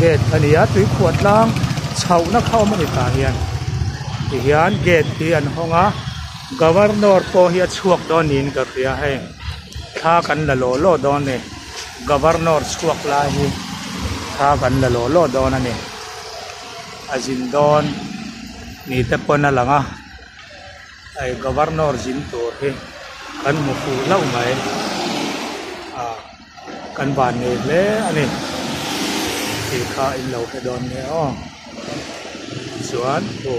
gate ani a tui khuat lang chho na khau mani ta hian ti hian gate hi an honga governor po hi chuak don in ka ria hai tha kan la lo lo don ne governor chuak la hi tha kan la lo lo don ani azin don ni te pon na langa ai governor jin to he kan mu fu lau mai a kan ban ne le ani thì kha in lâu ke đòn ne o. Chuan ô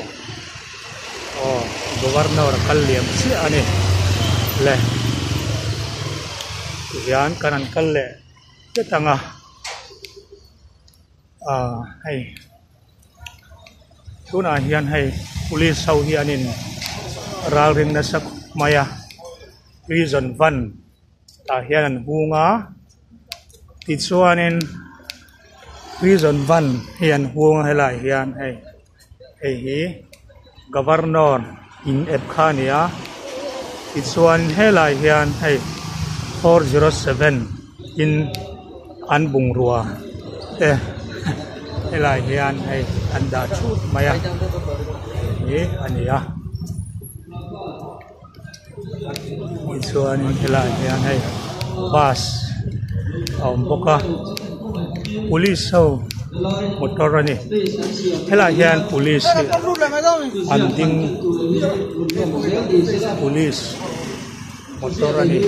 ô governor kal liam si ani le hian kanan kal le ke à. À hay. Chú tuna hian hay police sau hianin ral ring na sak maya à. reason one ta hian á thì ti anh prison van huông hay là hiền hay hay hi governor in ep khania ti chuan helai hian hei 407 in an bung rua hay eh, là hiền hay an da chut maya. Hi ania. Ti hay là hiền hay bus. Ông boka police sau motor ani hela hian police an ding police motor ani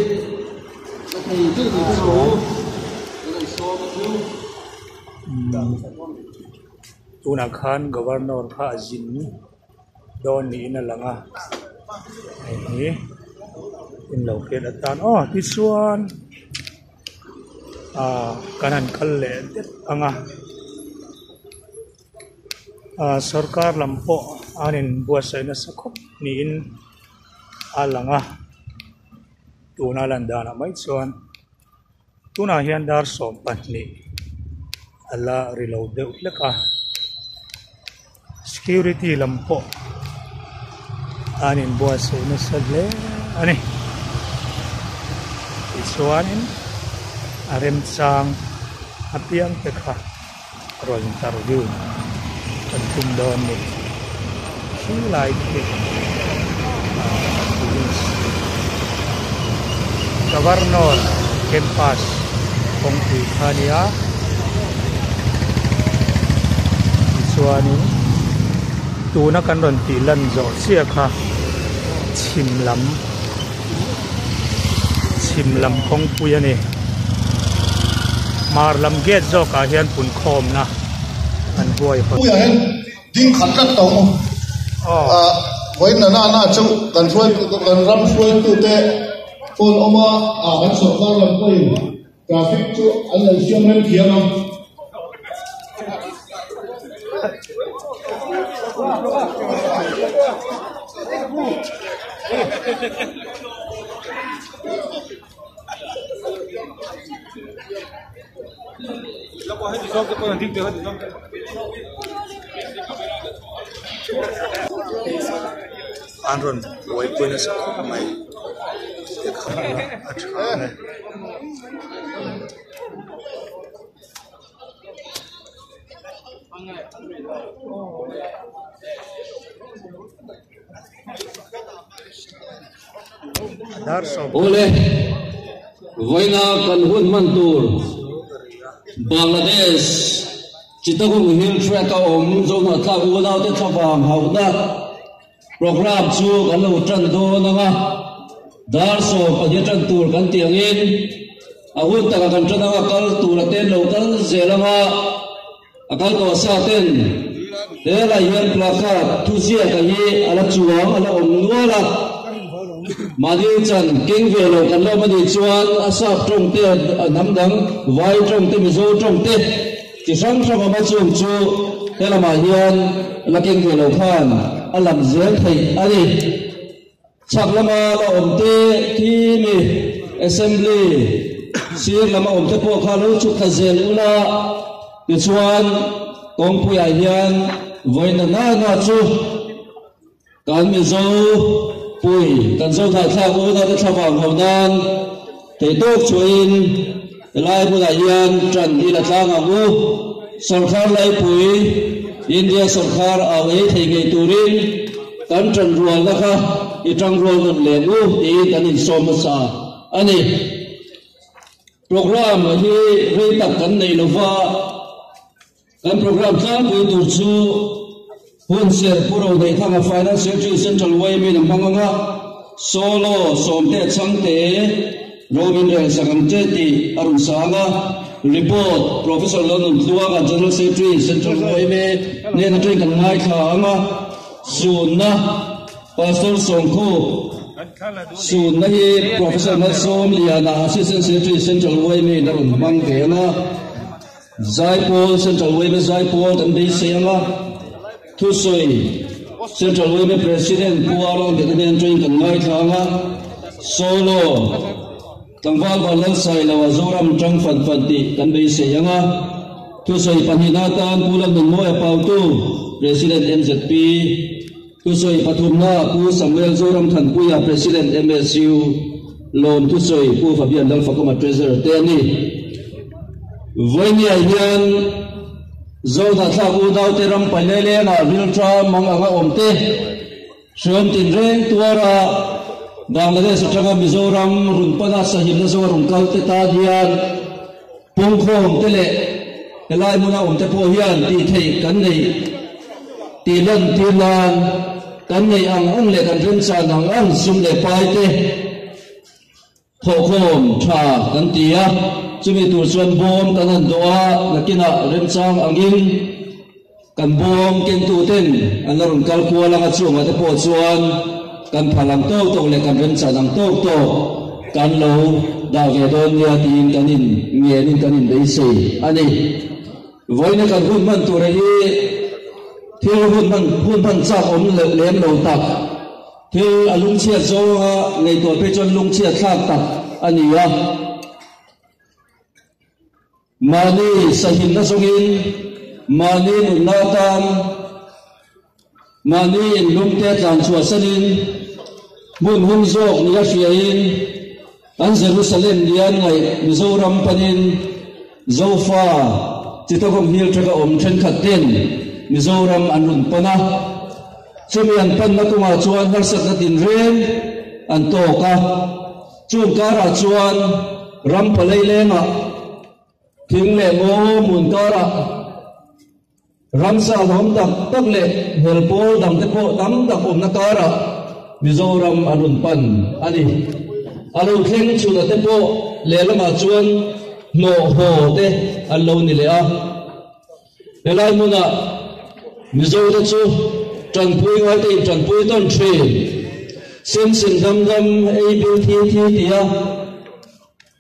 tuna khan governor kha azin don ni na langa ni in lo ke da tan. Oh chuan à kanan kalle. Det anga. À sarkar lampo. Anin buasai na sakop ni in alanga. Tuna landana mai chuan tuna hian dar som patni ala reload de leka security lampo. Anin buasai na sagle ani. Chuanin arem chang apiang te kha rol tar du kan tum don ni shi lai ke governor campus kong ti khania chuani tu na kan ron ti lan zo sia kha chim lam chim lam kong puya ni mar lam get zo ka hian pun khom na. An huai hot puya hen ding khat kat to mo a voi na na na chu kan suai kan ram suai tu te phone oma a han so ka lam koi traffic chu an lai siam men thiam am an ron huai pun sa mai. Te kha a tha ne dar so ole voina kan hun Bangladesh. Chỉ bangladesh cũng hiểu track ka om dùng ở tla u na te vàng hau đó program chu kan lâu tran do nó nga dar so có những tran tour cần tiang in à hun ta kan tran nga kal tur te lo à zelanga cần ko sa ten te la yen plaka tu sia ka ye ala chuang ala om nuala Madiu chan king về lo kan lo madi chuan asap trong te nam dang vai trong te mizo trong te chỉ sang sang ma chuang chu te la ma hian la king về lo khan alam zel thei ani chak lama la om te thi mi assembly. Sir lama om te po kha lo chu kha zel ula ti chuan kong pu ai hian voina na na chu. Kan mi pui kan zo thai thang u na thla wang ho nan te tok chuin lai bu dai yan tran hi la thang a u sarkar lai pui india sarkar awe thei ngai turin kan tran rual na kha i tang rual kan le u ti kan in som sa ani program hi re tak kan nei lova kan program tlang pui tur chu hun ser puro dei thanga finance secretary central way mi nam banganga solo somte changte robin rel sagam te ti arun sanga report, professor lonum tuanga general secretary central way me ne na train kan ngai kha anga sun na, pastor songkho sun na hi, professor na som liana assistant secretary central way me na run mang ke na zaipol central way me zaipol tan dei se thu soi central way president puarong de den train kan ngai kha solo tangwal balansai lang sai lawa zoram tang fan fan ti kan bei se yanga tu soi panhina tan pulang nun moe e pau tu, president mzp tu soi pathum pu samuel zoram than puya president msu lon tu soi pu fabian dal fakoma treasurer te ni voinia hian zo da tha u dau te ram palele na ril tra mang anga om te shom tin reng tuara Bangladesh atanga Mizoram runpana sahib na zo rung kal te ta hian pung khom te le lai muna om te po hian ti thei kan nei ti lan ti lan kan nei ang ang le kan ren sa nang ang sum le pai te kho khom tha kan ti a chumi tur chuan bom kan an doa nakina ren chang angin kan bom ken tu ten an la rung kal kwa langa chunga te po chuan kan phalang to to le kan ren chanang to to kan lo da ve don ya tin kan in nge nin kan in dei à, se ani voina kan hun man tu re hi thil hun man hun man cha om le lem lo tak thil à, alung chia zo ha ngai to pe chon lung chia thak tak ani à, ya mani sahin na songin mani nun na tan mani in lung te tlan chua sanin mun hun zok ni a fiain an jerusalem lian ngai mizoram panin zofa chitagom hil thaka om then khat ten mizoram anun pana chumi an pan na kuma chuan har sat na tin ren an to ka chung kara chuan ram palai lenga thing le mo mun kara ramsa lom dak tak le hel po dam te po dam dak om na kara mizoram anun pan ani alo thleng chu na te po le lama chuan no ho te alo ni le a le lai muna mizo te chu tran pui ngai te tran pui ton thri sim sim dam dam a b t t t a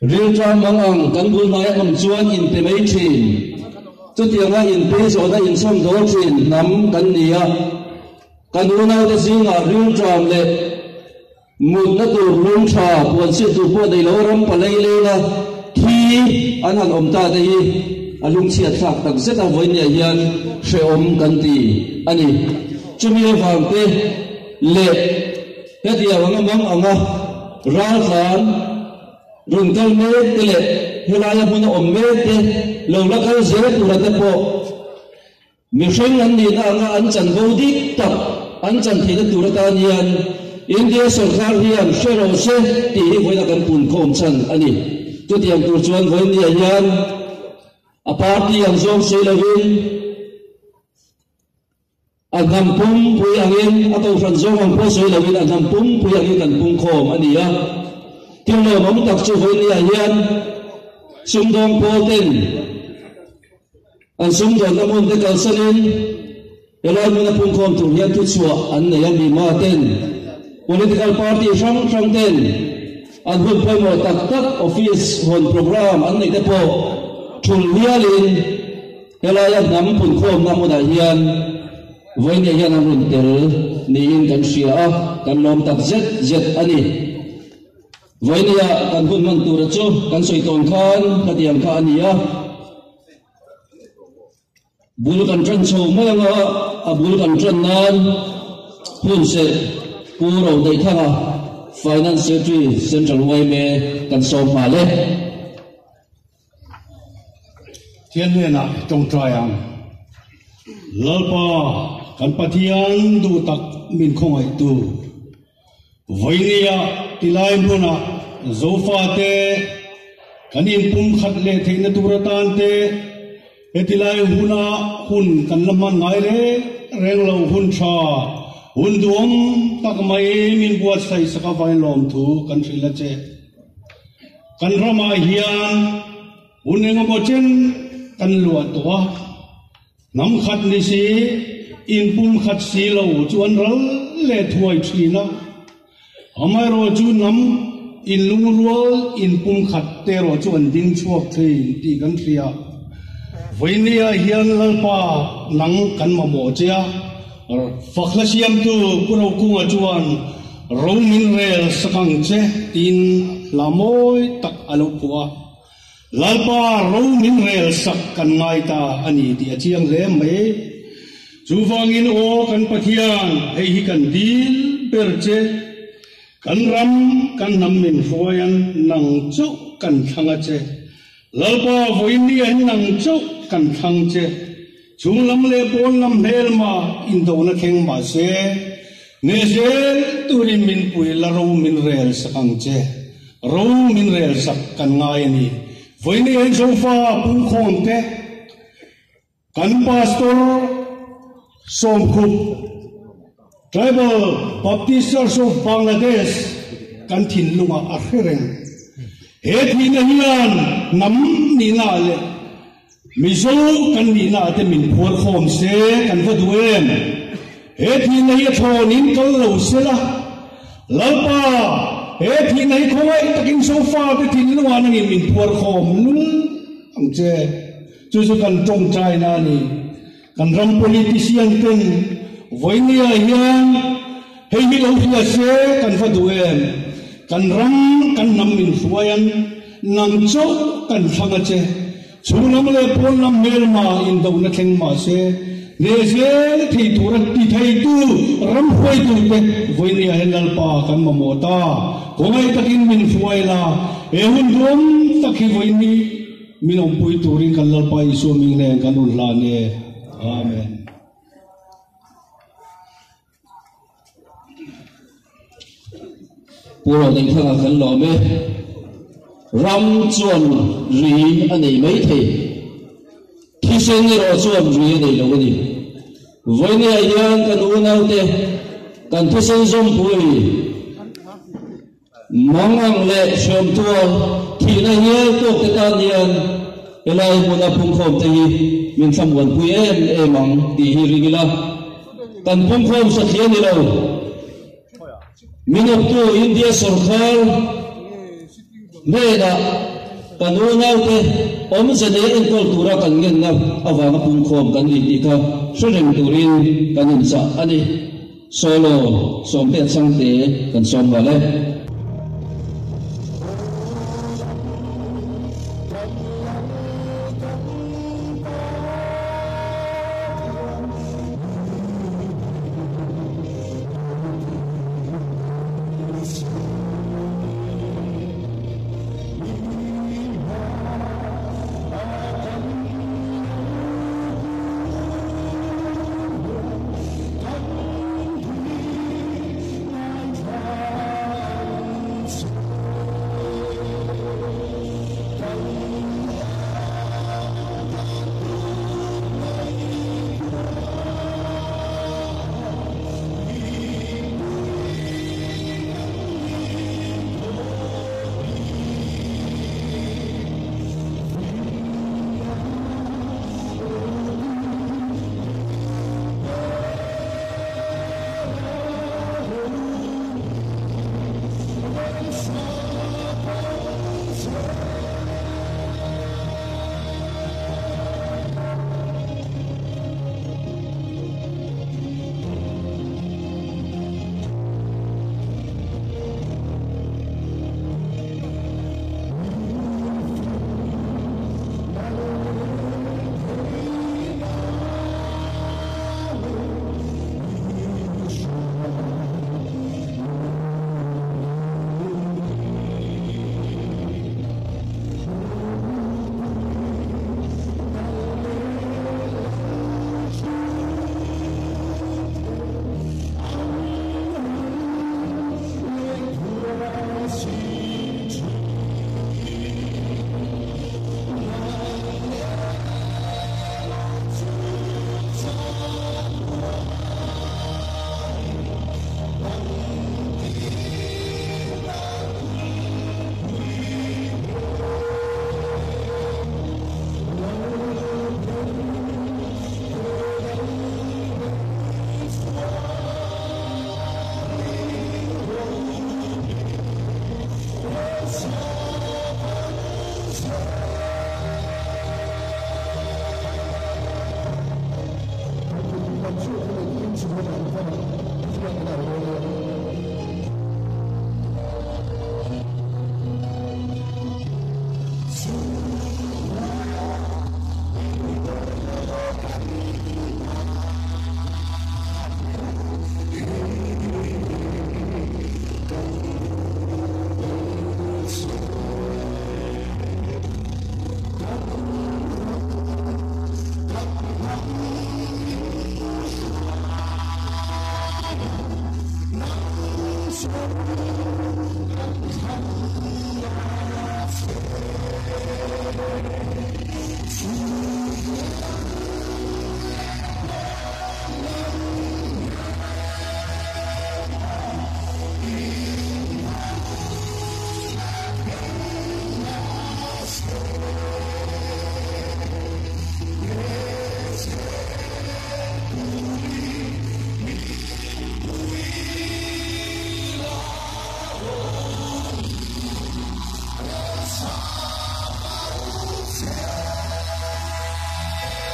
ril tram mang ang kan bul mai chuyện chuan in te mai thin chu tianga in pe zo da in som do thin nam kan nia kan una ở riêng cho ông le một nó tu luôn trò buồn sự tu buồn đầy lo rắm và lei le là khi anh hàng ông ta dei lung chia thak tak zeta voi nia hian hre om kan ti ani chumi wang te le he dia ông ông anga ra khan rung kal me te le helaya mun om me te lâu lắc kal dễ tu la te bộ mi hreng anh đi na anga anh chẳng vô đi tập. Anh chẳng thi na tu ra ta nian india sarkar hian shero se ti hi voina kan pun khom chan ani tu tiang tur chuan voi ni hian a party ang zong sei lovin an ham pum pui angin ato fran zong ang po sei lovin an ham pum pui angin kan pum khom ani ya tiếng lo mong tak chu voi ni hian sum dong po ten an sum don amon te kal sanin elai mun pum khom tu hian tu chua an ne yam mi ma ten political party sang sang ten an hun phai mo tak tak office hon program an nei te po thul hialin helai an nam pun khom na mo da hian voi ne hian an run tel ni in kan sia kan lom tak zet zet ani voi nia kan hun man tu ra chu kan soi ton khan ka tiang kha ania bul kan tran chho mai anga a à, bul kan tran nan. Hun se pu ro dei thanga finance secretary central way me kan soi ma le thiên huyền à trong trai ang lalpa kan pathian du tak min khong ai tu voinia tilai bruna zofa te kanin pum khat le theina turatan te etilai huna, hun kanlama ngai le, reng lo hun cha hun duom tak mai e min buat sai saka vai lom thu kan thila che. Kan rama hian, hun engam bo chen, kan lua to nam khat ni si, in pum khat si lo chuan ral le thuai thina amai ro chu nam in lung rual in pum khat te ro chuan ding chuak thei, ti kan thria voinia hian lalpa, nang kan ma mo chia fakla siam tu puro kunga chuan romin rel sakang che, tin lamoi tak alo puwa lalpa romin rel sak kan ngai ta, ani ti achiang le mai chu wangin o kan pathian, hei hi kan dil per che kan ram kan nam min foyan nang chau kan thanga che lalpa voinia nang chau kan thang che chung lam le pon lam hel ma in do na kheng ma se ne se turin min pui la ro min rel sakang che ro min rel sak kan ngai ni. Voi ni en so fa pung khom te kan pastor som khup tribal baptisters of bangladesh kan thin lunga a khereng he thi na hian nam ni na le mizo kan ni na te min phor khom se kan va duem he thi na hi thon in kal lo se la lalpa he thi na hi khoi takin sofa te thin lunga na ngi min phor khom lu ang che chu chu kan tong chai na ni kan ram politician ten voinia hian hei hi lo hia se kan va duem kan ram kan nam min suayan nang cho kan thanga che chunam le pon nam mel ma in do na theng ma se ne se thi tu ra ti thai tu ram hoi tu te với ni hen dal pa kan ma mo ta. Ko ngai takin min fuai la e hun khi takhi voi ni min om pui tu ring kan lal pa isu ming ne kan ul la ne amen. Puro dành thang à khăn lò mê. Ram chuan rin anh ấy mấy thầy khi sinh ra chuan rin anh ấy có đi với này anh cần uống nào thế cần phát sinh zoom bùi mong ăn lệ sớm tua thì này nhớ tôi cái ta niên cái này muốn là phung khom thì mình xăm quần bùi em em mong thì hi rigila cần phung khom sẽ khiến đi đâu? Minok India sarkar meda kanungaw naute om sa ne in kultura kan ngen na awanga pung khom kan ni ti ka, shuring turin kanin sa, ani, solo, sompe te kan som wale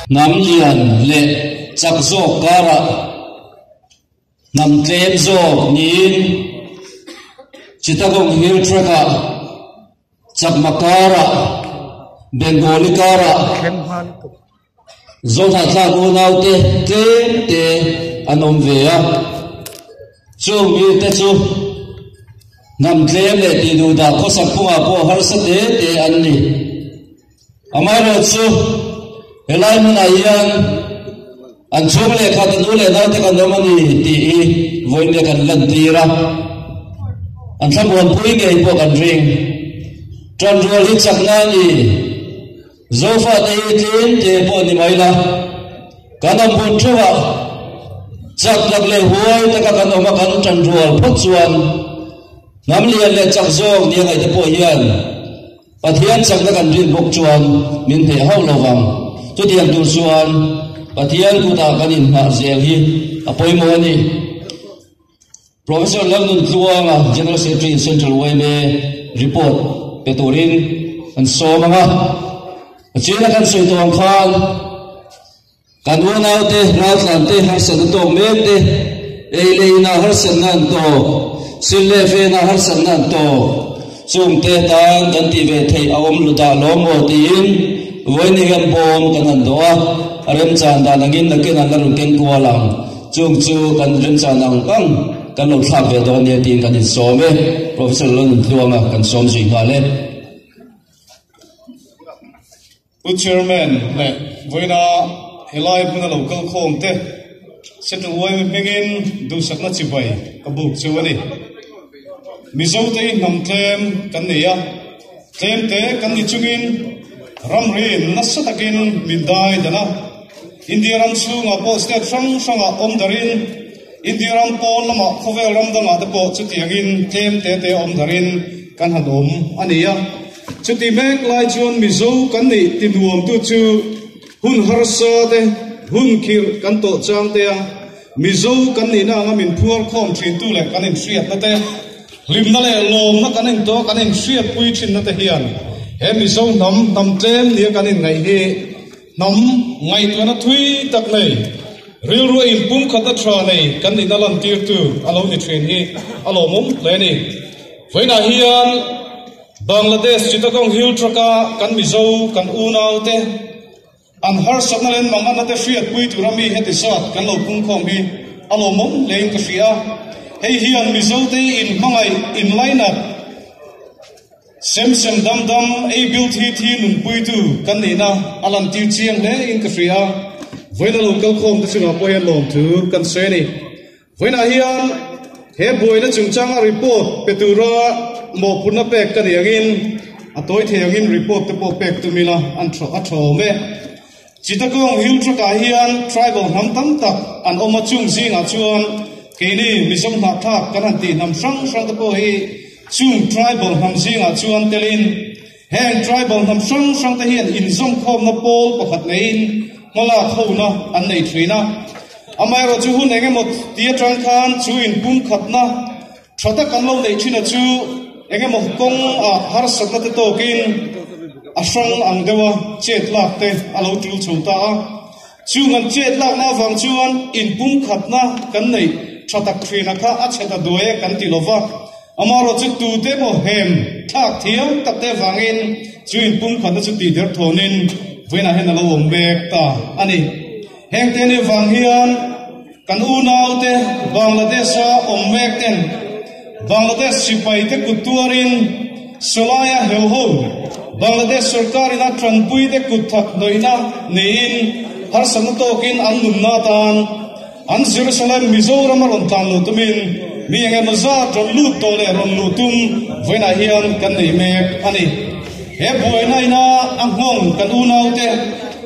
nam lian le chak zo kara nam tlem zo nin chitagong hill treka chak makara bengali kara khem han tu zo tha tha ko nau te tê te anom ve a chu mi te chu nam tlem le ti du da ko phung phunga po har sa te te an ni amai ro chu helai mun yang an chung le kha tu le na te kan no mani ti i voin le kan lan ti ra. An tham buồn pui nge po kan ring tran rual hi chak na ni zo fa te i tin te po ni mai la kan am bun thuwa chak lak le huai te ka kan ma kan tran rual phot chuan nam lian le chak zo ni ngai te po hian pathian chak na kan rin bok chuan min the hau lo wang tu tiang tu chuan pathian ku ta kan in ma zel hi apoi mo ni Professor Lamnun Tluanga, General Secretary in Central Wayme, report. Peturin an so mga China kan sui tuang khan kan wana te ratlan te har san to me te ei le na har san nan to sil le fe na har san nan to chung te tan kan ti ve thei awam lu da lo mo tin voi ni gam bom kan an do a arem chan da nangin na ke na na ru ken kwa lang chung chu kan rem chan nang kang kan lo thak ve do ne tin kan in so me professor lon tuanga kan som ji ka le u chairman le voina helai puna local khom te settle wai mengin du sakna chibai kabuk chuani mizo te nam tlem kan neya tlem te kan ni chungin ram rin nasatakin midai dana india ram chu nga po state sang sanga om darin. India ram po lama khovel ram danga de po chu tiangin tlem te te om darin. Kan hanom ania. Chuti mek lai chuan mizo kan ni tinuam tu chu. Hun harsa te, hun khir kan to chang te mizo kan ni na nga min phuar khom thin tu le kan in hriat na te. Lim na le lom na kan in to kan in hriat pui thin na te hian em bị sâu nắm nắm tên nia cái này đi nắm, ngày tôi nó thui tắc này. Riu ru im pum khát tra này cái này nó làm tiêu tu alo đi chuyện hi alo mum lấy đi. Với na hiền Bangladesh chúng ta con hiu tra cả cái bị sâu cái u nào thế an har sắp nó lên mong anh ta phiệt quy tu rami hết sát cái lâu cung không bi. Alo mum lấy cái phiệt hey hiền bị sâu thế in mong ai in lai nát sem sem dam dam ei build hi thi nun pui tu kan ni na alan tir chiang le in ka fia voina local khom te singa po hian lom tu kan se ni voina hian he boina chungchang a report petura mo punna pek kan yangin atoi theyangin report te po pek tu mila an tho a tho me chitakong hill traka hian tribal ham tam tak an oma chung zinga chuan keini misom na thak kan an ti nam sang sang te po hi chung tribal ham zinga chuan telin heng tribal ham sang sang te hian in zong khom na pol pakhat nein mala kho na, an nei thrina amai ro chu hun enge mot, tia tang khan, chu in pum khatna thata kan lo nei thina chu, enge mo kong a har sat na te to kin asang ang dewa chet lak te alo tul chota a. Chu ngan chet lak na wang chuan, in pum khatna kan nei thata khrina kha, a cheta doe kan ti lova amaro chu tu te mo hem thak thiam tak te wangin chuin pum khatna chu ti der thonin vena hen alo om bek ta ani heng te ni wang hian kan u nau te bangladesh a om bek ten bangladesh sipai te kutuarin solaya heu ho bangladesh sarkar ina tranpui te kuthak noina nein har sanato kin an numna tan an jerusalem mizoram ron tan lo tumin mi anh enge maza tron lu to tung, với nà tum voina nỉ kan nei mek ani buổi nay na, ăn ngon kan u nau te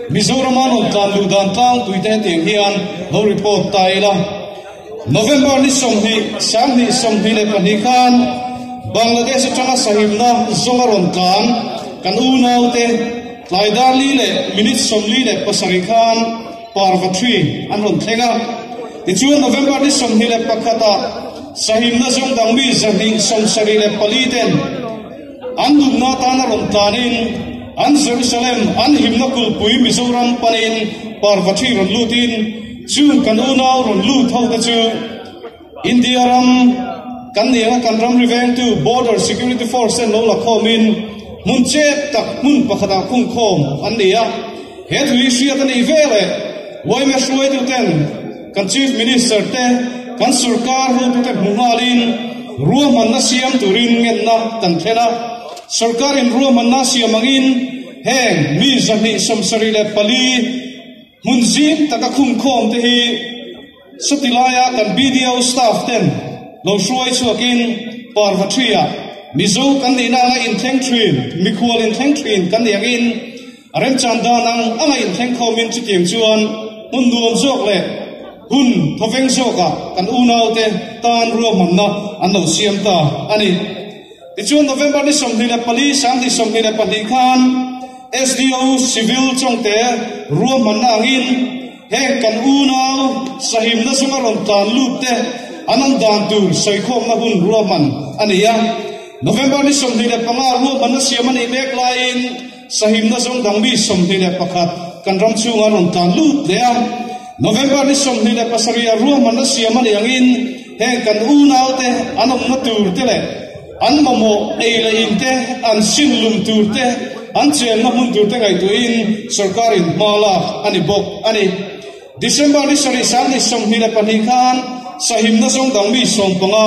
mizoram an tan lu dan tang tuite ting hian ho report taila November ni som hi sang ni som hi le pani khan. Bangladesh atanga sahim na zongaron kan kan u nau te laidar li le minute som li le pasari khan parvatri an ron thenga ti chu November ni som hi le pakhata sahim na zong dang mi zahing som sari le paliten an dum na ta na ron tanin an Jerusalem an himna kul pui Mizoram panin, parvati ron lutin chung kan unaw ron lu thau ta chu India ram kan nianga kan ram riveng tu border security force en lo la khomin mun che tak mun pakhata kung khom an nia he thui sia ta nei vele wai me shoi tu ten, kan chief minister ten kan sarkar ho tu te mungalin ruwa man na siam turin ngen na tan thena sarkar in ruwa man na siam angin heng mi zani samsari le pali mun zin taka khum khom te hi. Satilaya kan video staff ten lo shuai chuakin parvatria à. mizo kan ni na in thank trin mi khual in thank trin kan ni angin arem chanda nang anga in theng khomin chi tiang chuan, mun nuam jok le hun thoveng ka kan u nau te tan ru man na an lo siam ta. Ani ti chuan november ni som ni pali sang ni som ni pali khan. SDO civil chong te ru man na angin he kan u nau sahim na sunga ron tan lu te anang dan tu sai khom na hun ru man ani ya november ni som ni le panga ruam man na siam ani lek lain sahim na song dang bi som ni pakhat kan ram chu chunga ron tan lut le November ni som ni le pasaria ruwa man na siya man yang in he kan unaw te anom na tur te le. An mamo ei le in te an sin lum tur te an chen na mun tur te ngai tu in sarkarin mala ani bok ani. December ni sari san ni som ni le pani khan sahim na song dang mi som panga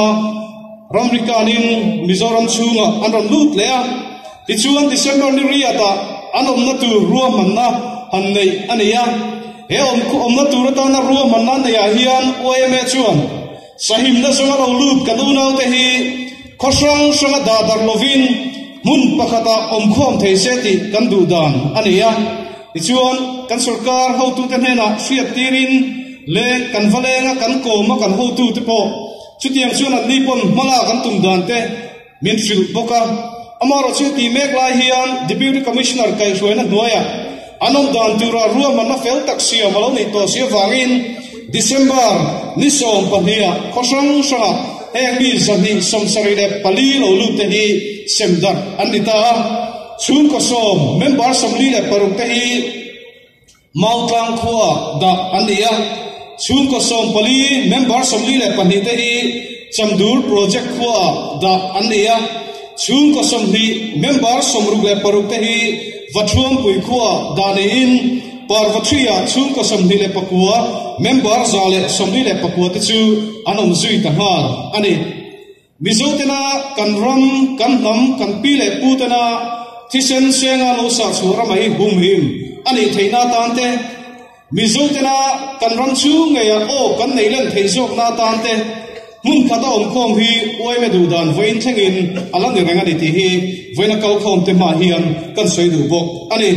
ramrikanin mizoram chunga an ram lut le ti chuan December ni riata anom na tur ruwa man na han nei ani ya he, om ku om na tur ta na ru man nan ya ah hian oi me chuan. Sahim na songa lo lup ka du nau te hi. Khosrang songa da dar lovin mun pakhata om khom thei se ti kan du dan. Ani ya. Ti chuan, kan sarkar ho tu te hena fiat tirin le, kan valenga, kan ko ma kan ho tu te po chutiang chuan at nipon mala kan tum dan te. Min fil boka. Amaro chu ti mek lai hian deputy commissioner kai hruina hnuaya anom dan tura ruwa manna fel tak sia malo nei to sia wangin december ni som pahnia khosang sanga heng mi zani som sari le pali lo lu te hi semdar. Anita chun ko som member somli le paruk te hi mautlang khuwa da ania chun ko som pali member somli le pani te hi chamdur project khuwa da ania chun ko som hi member somruk le paruk te hi vathuam pui khuwa dani in parvatria chung ko somni le pakua member zale somni le pakua te chu anom zui ta ha ani mizotena kan ram kan nam kan pi le putena thisen senga lo sa chura mai hum him ani theina tan te mizotena kan ram chu ngeya o kan nei len thei jok na tan te mun khata om khom hi oi me du dan vein thengin alang nge ngani ti hi veina kau khom te ma hian kan soi du bok ani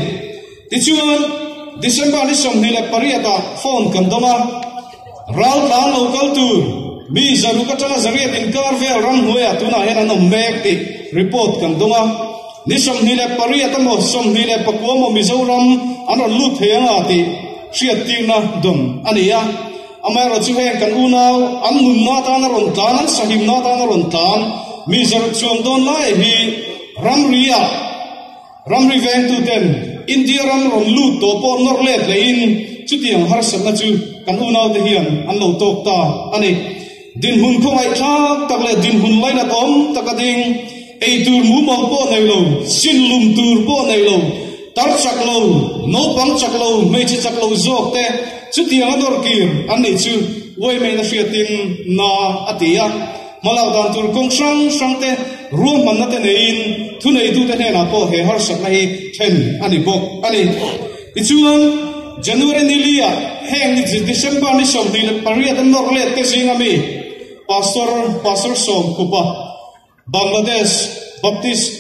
ti chuan december ni som ni le pariata phone kan doma ral tan lo kal tu mi zaru ka tala zariat in kar ve ram hoya tu na hena no mek ti report kan doma ni som ni le pariata mo som ni le pakwa mo mizoram an lu heanga ti hriat na dom ani ya amai ro chu hen kan u nau an nun na ta na ron tan an sahim na ta na ron tan mi zer chuang don lai e hi, ram ria ram ri veng tu ten india ram ron lu to po nor let le in. Chu tiang har sat na chu, kan u nau te hian, an lo tok ta. Ani, din hun ko ai tha tak le din hun lai na tom tak ding. Ei tur mu mo po nei lo, sin lum tur po nei lo. Tar chak lo, no pang chak lo me chi chak lo zok te chu tiang ador kir an nei chu woi me na fiatin na atia malau dan tur kong sang sang ruộng mà nó tên te nein thu này tu te ne na po he har sak na hi ten ani bok ani ichuan january ni lia heng ni december ni som ni le paria tan nor le te singa mi pastor pastor som kupa. Bangladesh baptist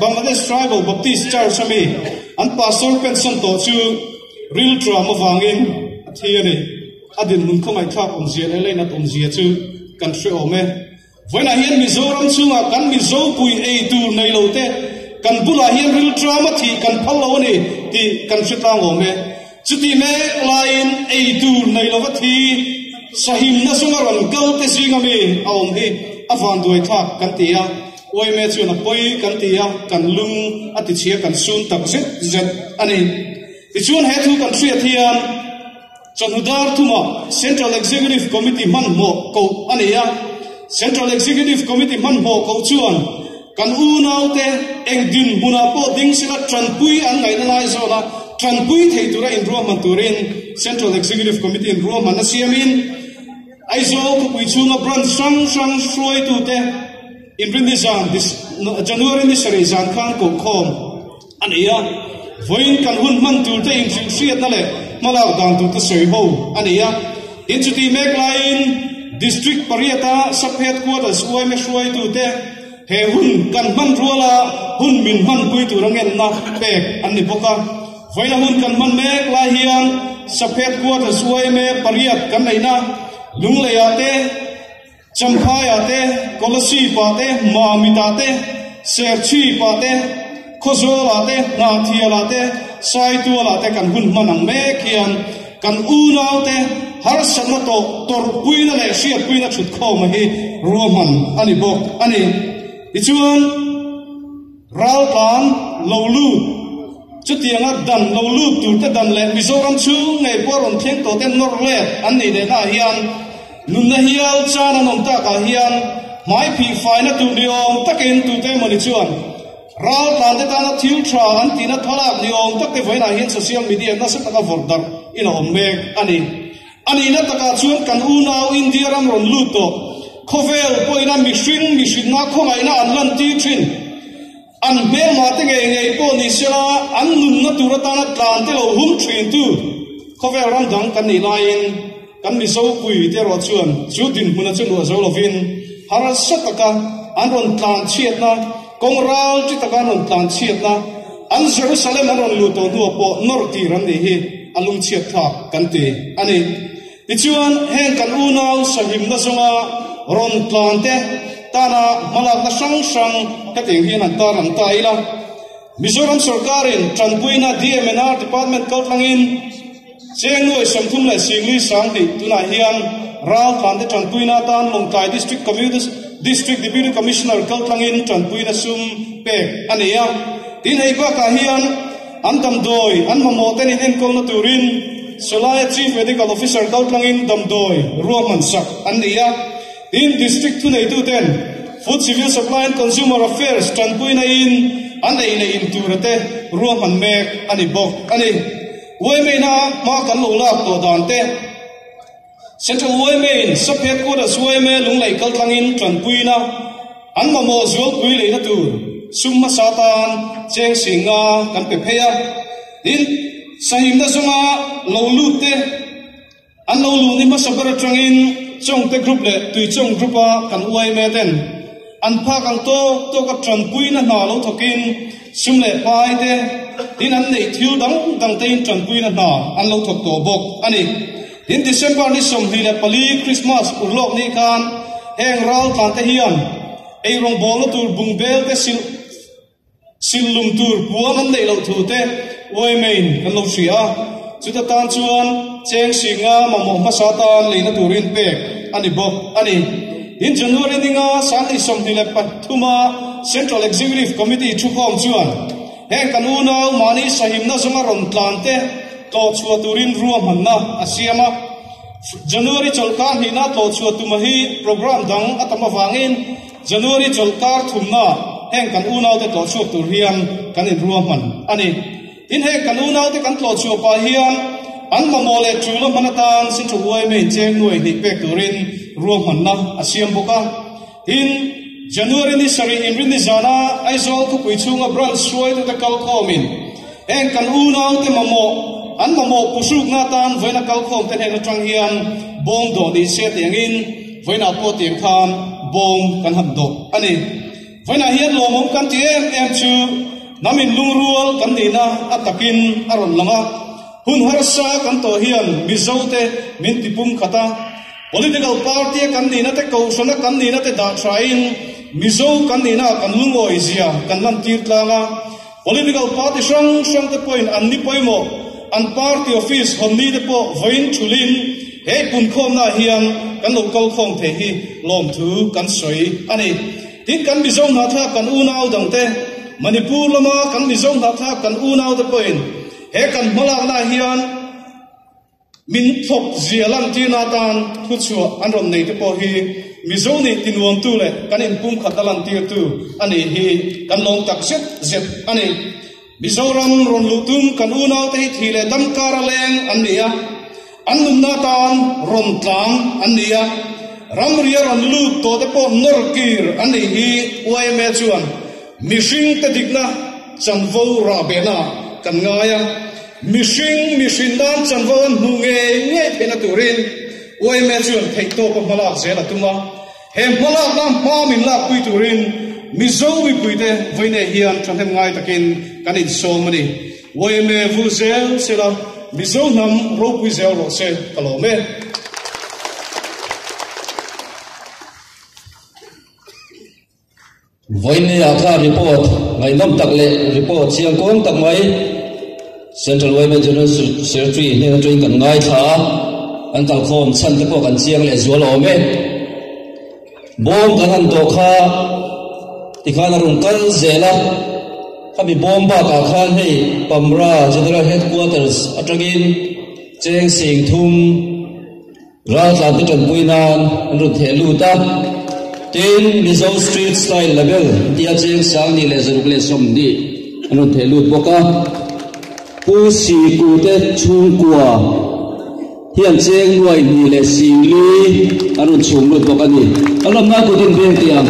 bangladesh tribal baptist church ami anh pastor pension to chứ, real drama wangin thiani adin không khomai thak om zia le lên na om zia chu kan hre ome voina hian mizoram chunga kan mizo cùi ei tu nei lo te kan bula hian real drama thi lâu này thì cần ti kan hre tang ome thì mẹ lain ei tu nei lâu va thi sahim na sunga ron kal te singa me aom hi avan duai thak kan tia oi me chu na poi kan tia kan lung ati chia kan sun tak zet zet ani ti chuan he thu kan thria thiam chanudar thuma central executive committee man mo ko ani central executive committee man mo ko chuan. Kan u nau te eng din huna po ding sila tran pui an ngai na lai zo la. Tran pui thei tura in ruam man turin central executive committee in ruam man na siamin ai zo ko pui chunga brand sang sang shroi tu te. In rin zan this january ni sari zan khan ko khom. Aniya, voin kan hun man tur te in sing siat na le. Malak dan tu te soi ho an iya in chuti mek line district pariata sub headquarters uai me shroi tu te he hun kan man ruala hun min man pui tu rangen na pek an ni boka voina hun kan man mek la hian sub headquarters uai me pariat kan nei na lung le ya te champaya te kolasi pa te mamita te serchi pa te khozola te na thiala te sai tuala te kan hun manang me khian kan u nau te har sanna to tor puina le sia puina thut kho ma hi roman ani bok ani ichuan ral kan lo lu chu tianga dan lo lu tur te dan le mizoram chu ngai poron theng to te nor le an ni de na hian nun na hial chana nom ta ka hian mai phi fai na tu ni om takin tu te mani chuan ral tan te ta na thil tra an ti na tholak ni om tak te voina hian social media na sa taka vordar ina om mek ani ani na taka chuan kan u nau india ram ron lu to khovel poina mi hring mi hring na khongai na an lan ti thin an mel ma te nge nge po ni sela an nun na tu ra ta na tlan te lo hum thin tu khovel ram dang kan ni lain kan mi so pui te ro chuan chu din huna chu lo zo lovin har tất cả. An ron tlan chiat na kong ral chi taka ron tlan chiat na an jerusalem an ron lu to nu po nor ti ran ni hi alung chiat tha kan te ani ti chuan heng kan u nau sahim na zonga à. ron tlan te tana malak na sang sang ka ting hian an tar an tai la mizoram sarkarin tranpuina dmnr department kautlangin cheng nuai samthum la singli sang ti tuna hian ral khan te tranpuina tan longkai district communities district deputy commissioner kautlangin tranpuina sum pe ania tin hei ba ka hian, an dam doi, an mamo ten in kol na turin solaya chief medical officer kautlangin dam doi roman sak ania in district tu nei tu ten, food civil supply and consumer affairs tranpuina in, an nei nei in turate Roman mek ani bok ani wei me na, ma kan lo lak to dan te. Central uwe me in sapet ko da suwe me lung lai kal thangin tran pui na. An ma mo zual pui le na tu summa satan cheng singa kan pe pheya in sahim da sunga lo lu te an lo lu ni ma sabara trangin chong te group le tui chong group a kan uai me ten an pha kang to to ka tran pui na na lo thokin sum le pai te in an nei thiu dang dang te in tran pui na na an lo thok to bok ani in december ni som hi la pali, christmas urlok ni kan heng ral tan te hian ei rong bol tur bung bel te sil silum tur puam an nei lo thu te oi main kan lo sia, chu ta tan chuan, cheng singa ma mo ma sa tan le na turin pe, ani bok, ani. In january ninga san ni som hi la pathuma central executive committee chu khom chuan. Heng kanuna mani sahim na zonga ron tlan te to chua turin ruam han na asiama january cholkar hi na to chua tu mahi program dang atama wangin january cholkar thumna heng kan unau te to chua tur hian kan in ruam han ani in heng kan unau te kan to chua pa hian an ma mole chulo manatan sin chu wai me cheng nuai ni pek turin ruam han na asiam boka. In January ni sari imrin ni zana, ai zol ku pui chunga bran suai tu ta kal komin eng kan u te mamo an mamo pusuk na tan voina kal khom te hena tang hian bom do ni se tiang in voina po tiang khan bom kan ham do ani voina hian lo mom kan ti em em chu namin lung rual kan ni na atakin aron langa hun har sa kan to hian mi zote min tipum khata political party kan ni na te ko sona kan ni na te da train mizo kan ni na kan lungo zia kan lan tir tlanga political party sang sang te point an ni poimo an party office hon ni de po voin chulin he kun khom na hian kan lo kal khong the hi lom thu kan soi ani tin kan bi zong na tha kan u nau dang te manipur lama kan bi zong na tha kan u nau de poin he kan malak na hian min thok zialam ti na tan thu chu an rom nei te po hi. Mi zo ni tin won tu le kan in pum khatalan ti tu. À ani hi kan long tak set zet ani mizoram ron lutum kan unaw nau te thi le dam karaleng an nia. An num na tan ron tlang an nia. Ram ria ron lut to te po nor kir an ni hi uai me chuan. Mishing te dikna chan vo ra be na, kan ngaya mishing, mishin dan chan vo an hu e, nge nge pe na turin uai me chuan thei to pa malak zela tuma he malak na pa min la pui turin mi mizo vi pui te voine hian than hem ngai takin kan in so mani uai me vu zel, sela mizo nam ro pui zel ro se kalome với này à ka report ngày năm tắc lệ report, siang con tắc mấy Central Women General Secretary nên chuyên cần ngay thả anh tal khom chân cái bộ cần siang lệ zua lo mẹ e. bom kan han to kha ti khan rung kal zela kami bom ba ka khan hei pamra general headquarters atangin cheng sing thum ra la ti tan puinan an ru thelu ta tin mizo street style level tia cheng sang ni le zuruk le som ni anu thelu boka pu si ku te chung kwa hian cheng nuai ni le sing li anu chung lut boka ni alam na ku tin beng tiang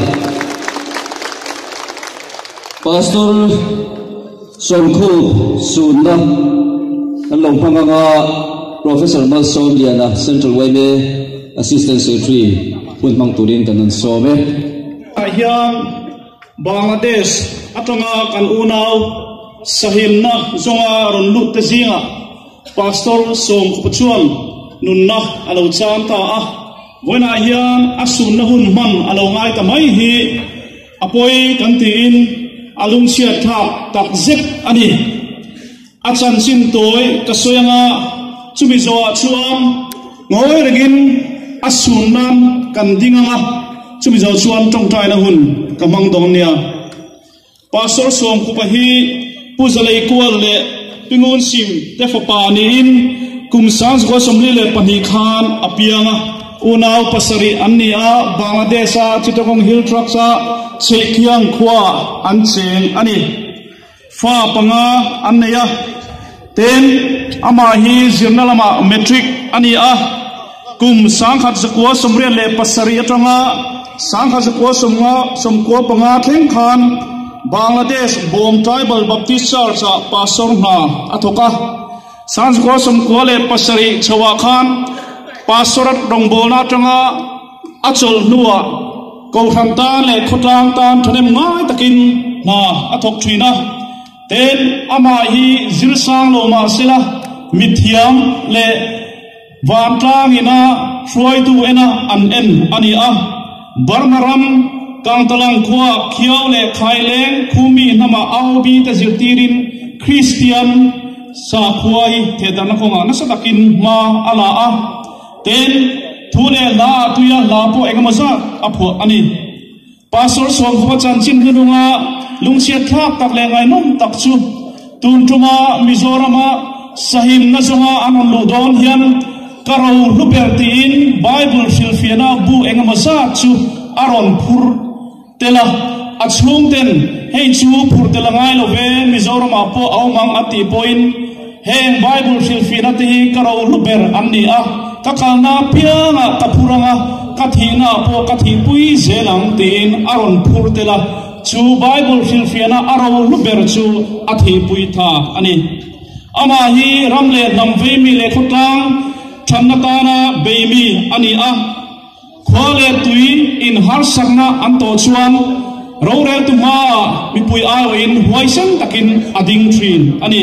pastor som Sunna sun na professor mal som liana central way me, assistant secretary hun mang turin kan an so me. Hian bangladesh atanga kan unau sahim na, zonga ron lut te zinga. Pastor som khuchuan nun na, alo chan ta a. Wena hian asun na hun man, alo ngai ta mai hi. Apoi kan ti in alung sia tha tak zep ani. Achan sim toy ka soyanga, chumi zo chuam ngoi regin asun nam kan dinganga chumi zo chuan tong tai na hun kamang dong nia. Pastor som ku pahi puzalei kual le pingun sim te fa pa ni in. Kum sans go somli le pani khan apianga unaw pasari anni a bangladesha chittagong hill truck sa chekiang khwa an cheng ani. Fa panga anneya ten ama hi zirnalama metric ani a. Kum sangkhat zakwa somrian le pasari atanga, sangkhat zakwa somnga somkwa panga thleng khan, bangladesh bom tribal baptist church a pastor na athoka. Sanskwa somkwa le pasari chawa khan pastorat na tanga achol nuwa ko tham ta le khotang tan thonem ngai takin, na athok thina, ten ama hi, zirsang lo ma sila mithiam le van tang ina, hruai tu ena, an en ani a barmaram kang talang khua, khiao le khai leng, khumi nama au bi ta zirtirin christian sa khuai the dan ko nga na sa takin, ma ala a ten thule la, tuya, la, po engmaza apho ani. Pastor som kho chan, chin lung lungsia thak tak, le, ngai nom tak, chu. Tun tuma mizorama sahim, na zonga anon lu, don, hian karo luper tin bible filfiana bu ra chu aron phur tela achung ten, hei, chu, phur tela ngai, lo, ve mizorama po aumang ati point heng, bible filfiana te karo luper đi a kakalna pianga kapuranga kathina po kathi pui zelang tin aron phur chu bible filfiana aro luber chu athi tha ani ama hi ramle namve mi le khotang thanatana beimi ani a khole tui in har sakna anto chuan. Rore tu ma, mi pui a in huaisan takin ading trin ani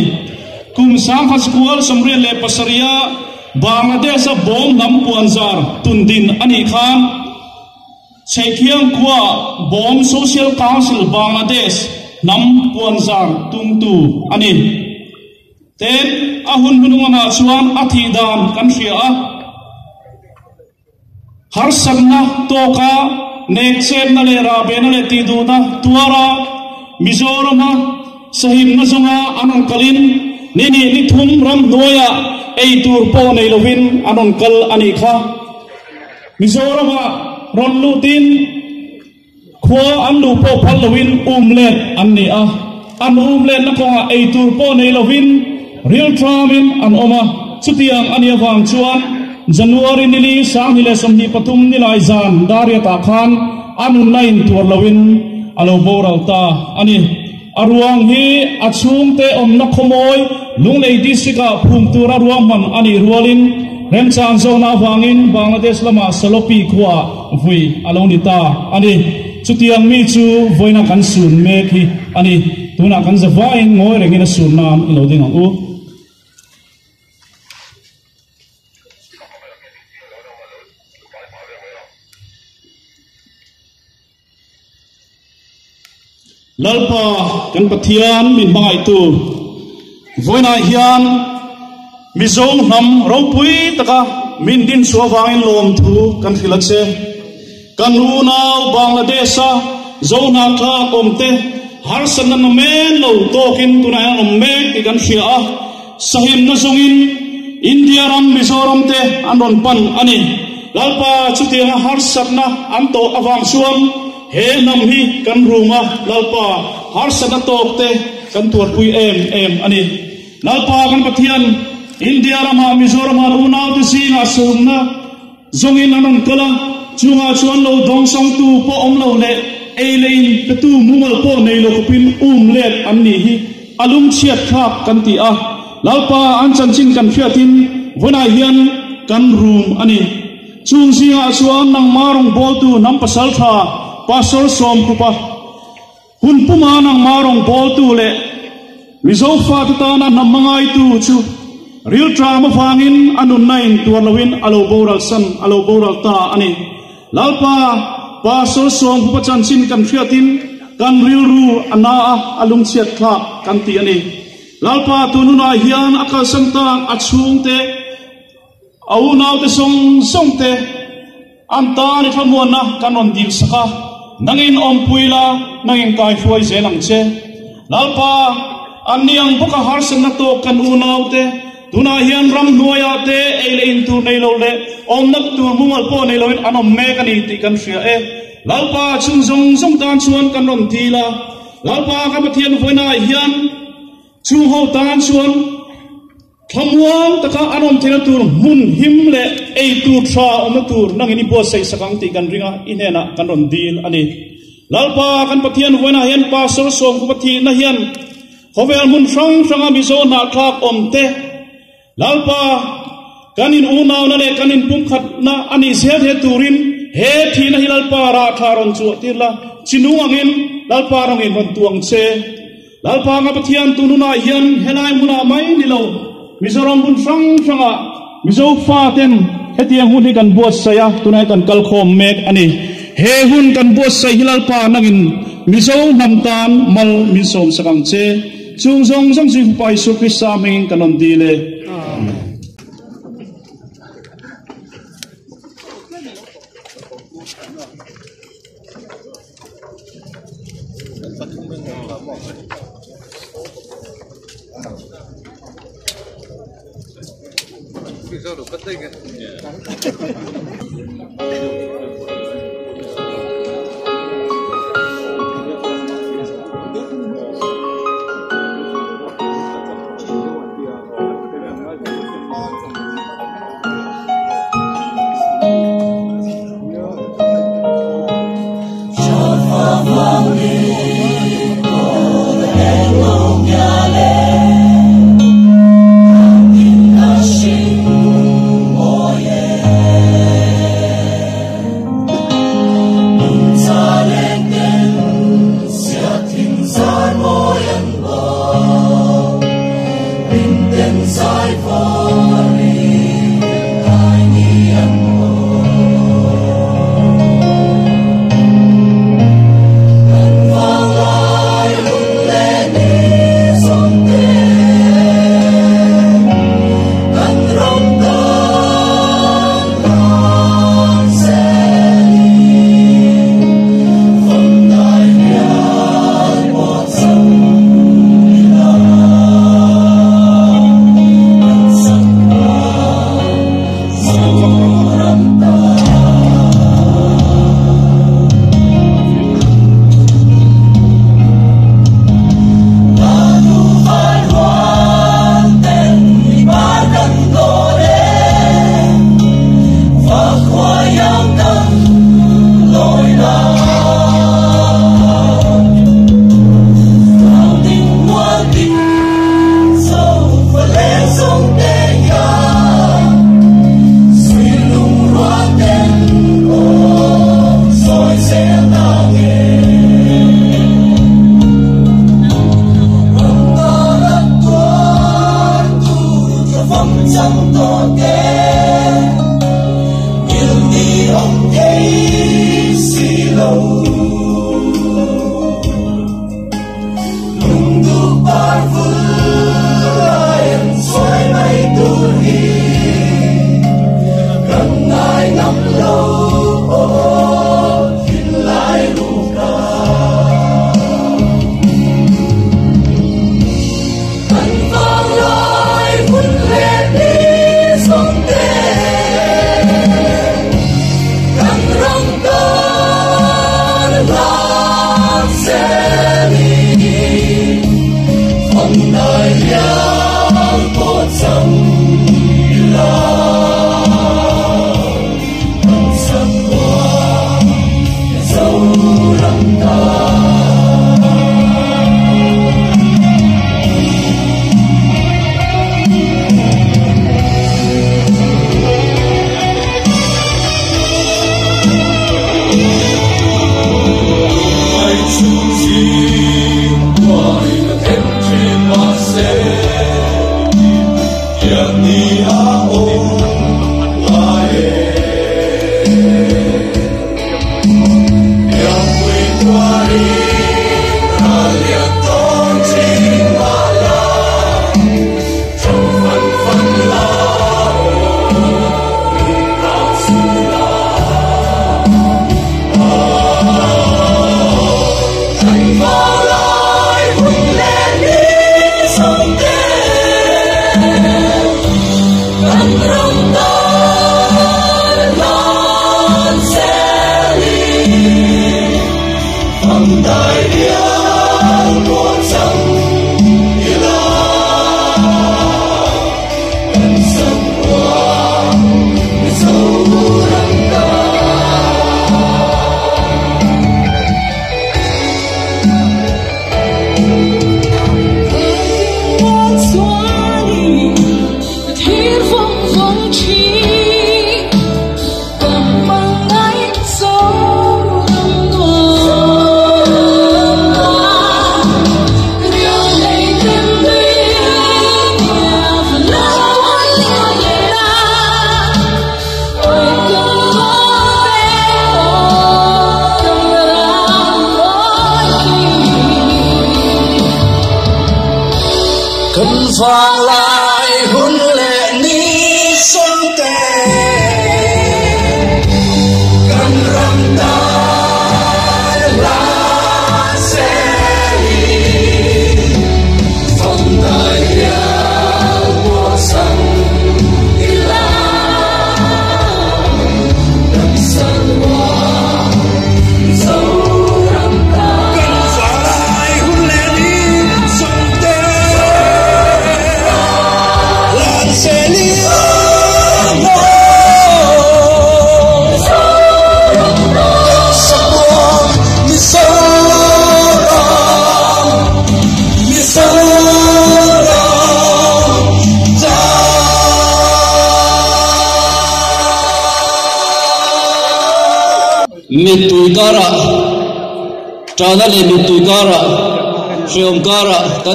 kum sang has kual somre le pasaria bangladesh bom nam puanzar tundin ani khan. Chekiang kwa Bom Social Council Bangladesh nam puanzar tungtu ani. Ten ahun hununga na chuan athi dan kan ria a. Har sabna to ka nek sem na le ra be na le ti du na tuara mizorama sahim na zonga anon kalin ni ni ni thum ram noya ei tur po nei lovin anon kal ani kha. Mizorama ron lu tin. Khwa an lu po phal lovin um le an ni a à. an um le na ko ei tur po nei lovin real tramin an oma à. chutiang ania wang chuan january nili sang hile somni patum nilai zan daria ta khan. Anun lain tur lawin alo boral ta. Ani อรวงฮีอาชุมเตอมนักขโมยลุงในดิสิกาภูมิตัวรวงมันอันนี้รัวลินเรนซานโซนาวังอินบางละเทศละมาสลปีขวาวุยอารมณ์นิตาอันนี้จุดยังมีจูไว้นักสูนเมฆีอันนี้ตัวนักกันจะไวงอยเรื่องนสูนนามเนาดิ้งอู lalpa kan pathian min mai tu. Voina hian mi zong nam ro pui taka min din suwa wangin lom thu kan khilat se. Kan lu nau bangladesh zong na ka komte har san na lo tokin tuna ang me ki kan khia a. Sahim na zongin india ram mizoram te anon pan ani. Lalpa chutia har sarna anto awang suam he nam hi kan ruma lalpa har sana tok te kan tuar pui em em, ani. Lalpa kan pathian, india rama mizoram unaw tu si nga sumna zongin anon kala, chunga chuan lo dong song tu po om lo le eilein petu mumal po nei lo kupin um let anni hi. Alum chiat khap kan ti a. Lalpa an chan chin kan phiatin vona hian kan room ani. Chung zinga chuan nang marong bol tu nam pasal tha. Pastor som kupa. Hun puma nang marong bol tu le mizo fa ta na nam mangai tu chu real drama fangin anun nain tuar lawin alo boral san alo boral ta ani. Lalpa pastor som kupa chan chin kan fiatin kan real ru ana alung chiat kha kan ti ani. Lalpa tununa hian akal santa achung te au nau te song song te anta ni thamuan na kanon dil saka nangin om puila nangin kai fuai zelang che lalpa aniang buka harsen na to kan unau te. Tuna hian ram nuaya te eile in tu nei lo le. Om nak tu mungal po nei lo in anom me kan ti kan sia e. Lalpa chung zong zong tan chuan kan ron ti la. Lalpa ka pathian voina hian. Chung ho tan chuan thamuang taka anom thina tur mun him le ei tu tha om tur. Nang ini bo sei sakang ti kan ringa inena kan ron dil ani. Lalpa kan pathian voina hian pa sor som ku pathi na hian. Hovel mun sang sanga mi na thak om te. Lalpa kanin unaw na le kanin pum khat na ani zet he turin. He thi na hilal pa ra tharon chu tirla chinu angin lalpa rong in ban tuang che. Lalpa nga pathian tununa hian helai muna mai ni lo mizoram bun sang sanga mizo fa ten hetiang hun hi kan buat saya tunai kan kal khom mek ani. He hun kan buat sai hilal pa nangin. Mizo nam tan mal misom sakang che chung zong zong ji pai su kanon dile. Mi Yeah.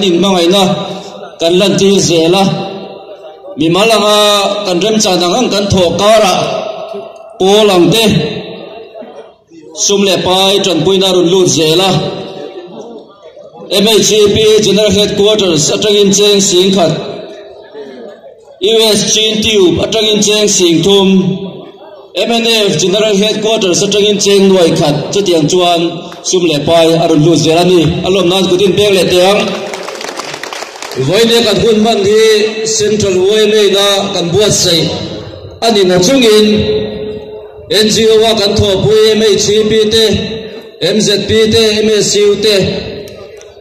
kara kan in mangai na kan lan ti zela. Mi malanga kan rem cha dang ang kan tho kara polang te. Sum le pai tran puina run lu zela. MHAP General Headquarters atangin cheng sing khat. US Chin Tube atangin cheng sing thum. MNF General Headquarters atangin cheng nuai khat. Chatiang chuan, sum le pai arun lu zerani alom nan kutin beng le tiếng voi ne kan hun man hi central voi le na kan buat sei ani na chungin NGO wa kan tho pui MHP te MZP te MSU te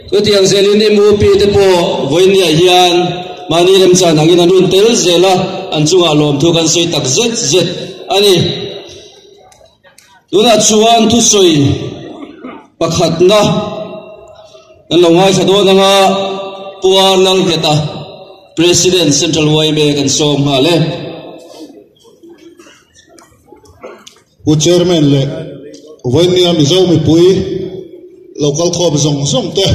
kutiang zelin MOP te po voi ne hian mani lem cha nangin anun tel zela an chunga lom thu kan sei tak zet zet ani tuna chuan thu soi pakhat na. Nan lo ngai khado na nga puar lang heta president central way me kan som ha le. U chairman le. Voinia mizo mi pui. Local khop zong zong te.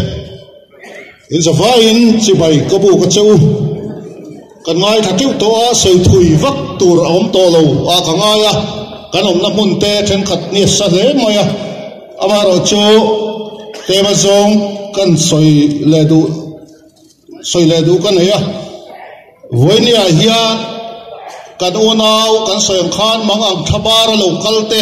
In za va in chi bai ka bu ka chau. Kan ngai tha tiu to a sei thui vak tur om to lo a ka ngai a. Kan om na mun te, then khat ni sa le mai a amaro chu te ma zong kan soi le du soi le du kan heya voi ni a hiya kan o nau kan soi khan mang ang thabar lo kal te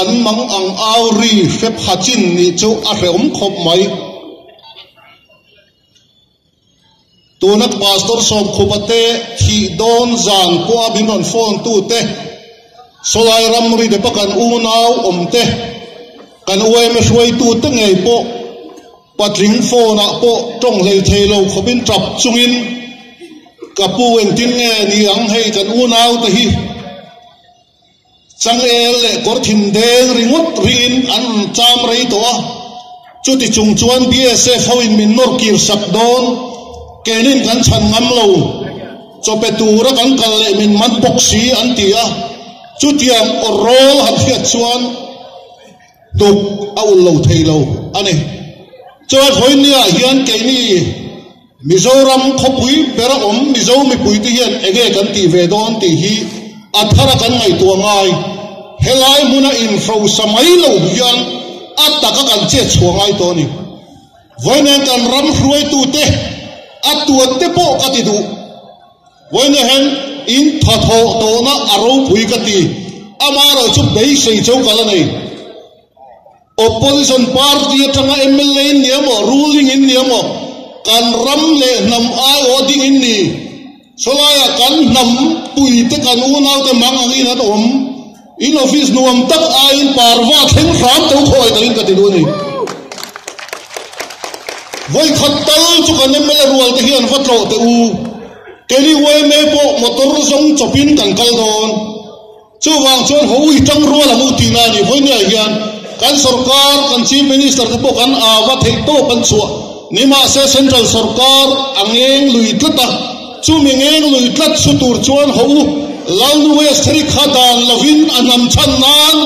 an mang ang au ri phep hachin ni chu a à reom khop mai tunak pastor som khupate thi don zan ko abinon phone tu te solai ramri de pakan u nau om te kan uai me shuai tu te ngei po patling phone na po tong lei thei lo khobin trap chungin kapu en tin nge ni ang hei kan u nau ta hi. Chang el le kor thin deng ringot rin an cham rei to a chuti chung chuan bsf hoin min nor kir sak don kenin kan chan ngam lo cho pe tu ra kan kal le min man boxi an ti a chu tiam orol hat fiat chuan. Tuk a ul lo thei lo ane cho hoi nia hian cái ni mizoram khopui pera om, mizo mi pui ti hian ege kan ti ve don ti hi. Athara kan ngai tua ngai. Helai muna in fro samai lo hian. Ataka kan che chuangai to ni. Nên kan ram hruai tu te. Atua te po ka ti du. Nên hen, in tha tho to na aro phui ka ti. Amaro chu bei sei chau kala nei opposition party atanga mla in niamo ruling in niamo kan ram le nam ai o ding in ni solaya kan à, nam pui te kan u nau te mang ang à, in at om in office nuam tak ai in parwa theng ram tau khoi kalin ka ti du ni voi khat tal chu kan mla rual te hian vatro te u. Keli wai me po motor zong chopin kan kal don chu wang chon hoi tang rual amu ti na ni voi ne hian kan sarkar kan chief minister te po kan a wa thei to kan chua nima se central sarkar angeng lui tlata chu mi ngeng lui tlat chu tur chuan ho u lal nu we sri khadan lovin anam chan nan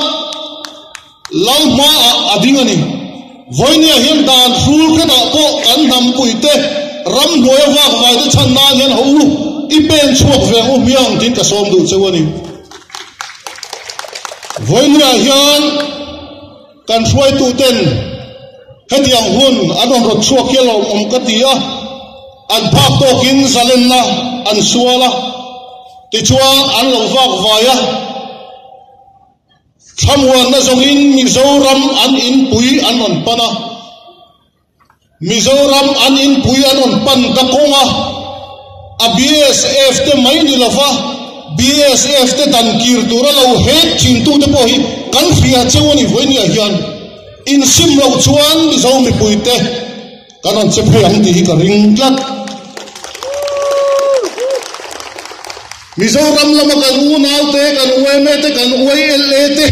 lal ma adingani a hian dan hrul ka da po kan nam pui te ram noi wa vai te chan nan hian ho i pen chuak ve u miang tin ka som du chewani voinia hian kan hruai tu ten. Hetiang hun anon rot chuak hian om om ka tia an phak to kin zalen na an suala ti chuan an lo wak vaya thamuan na zong in mizoram an in pui an on pana mizoram an in pui an on pan ka konga a bsf te mai ni lafa bsf te dan kir tura lo he chin tu te po hi kan fia chewani voini a hian in sim lo chuan mizo mi pui te kan on che phe ang ti hi ka ring tlat mizoram lama kan u nau te kan u em te kan u le te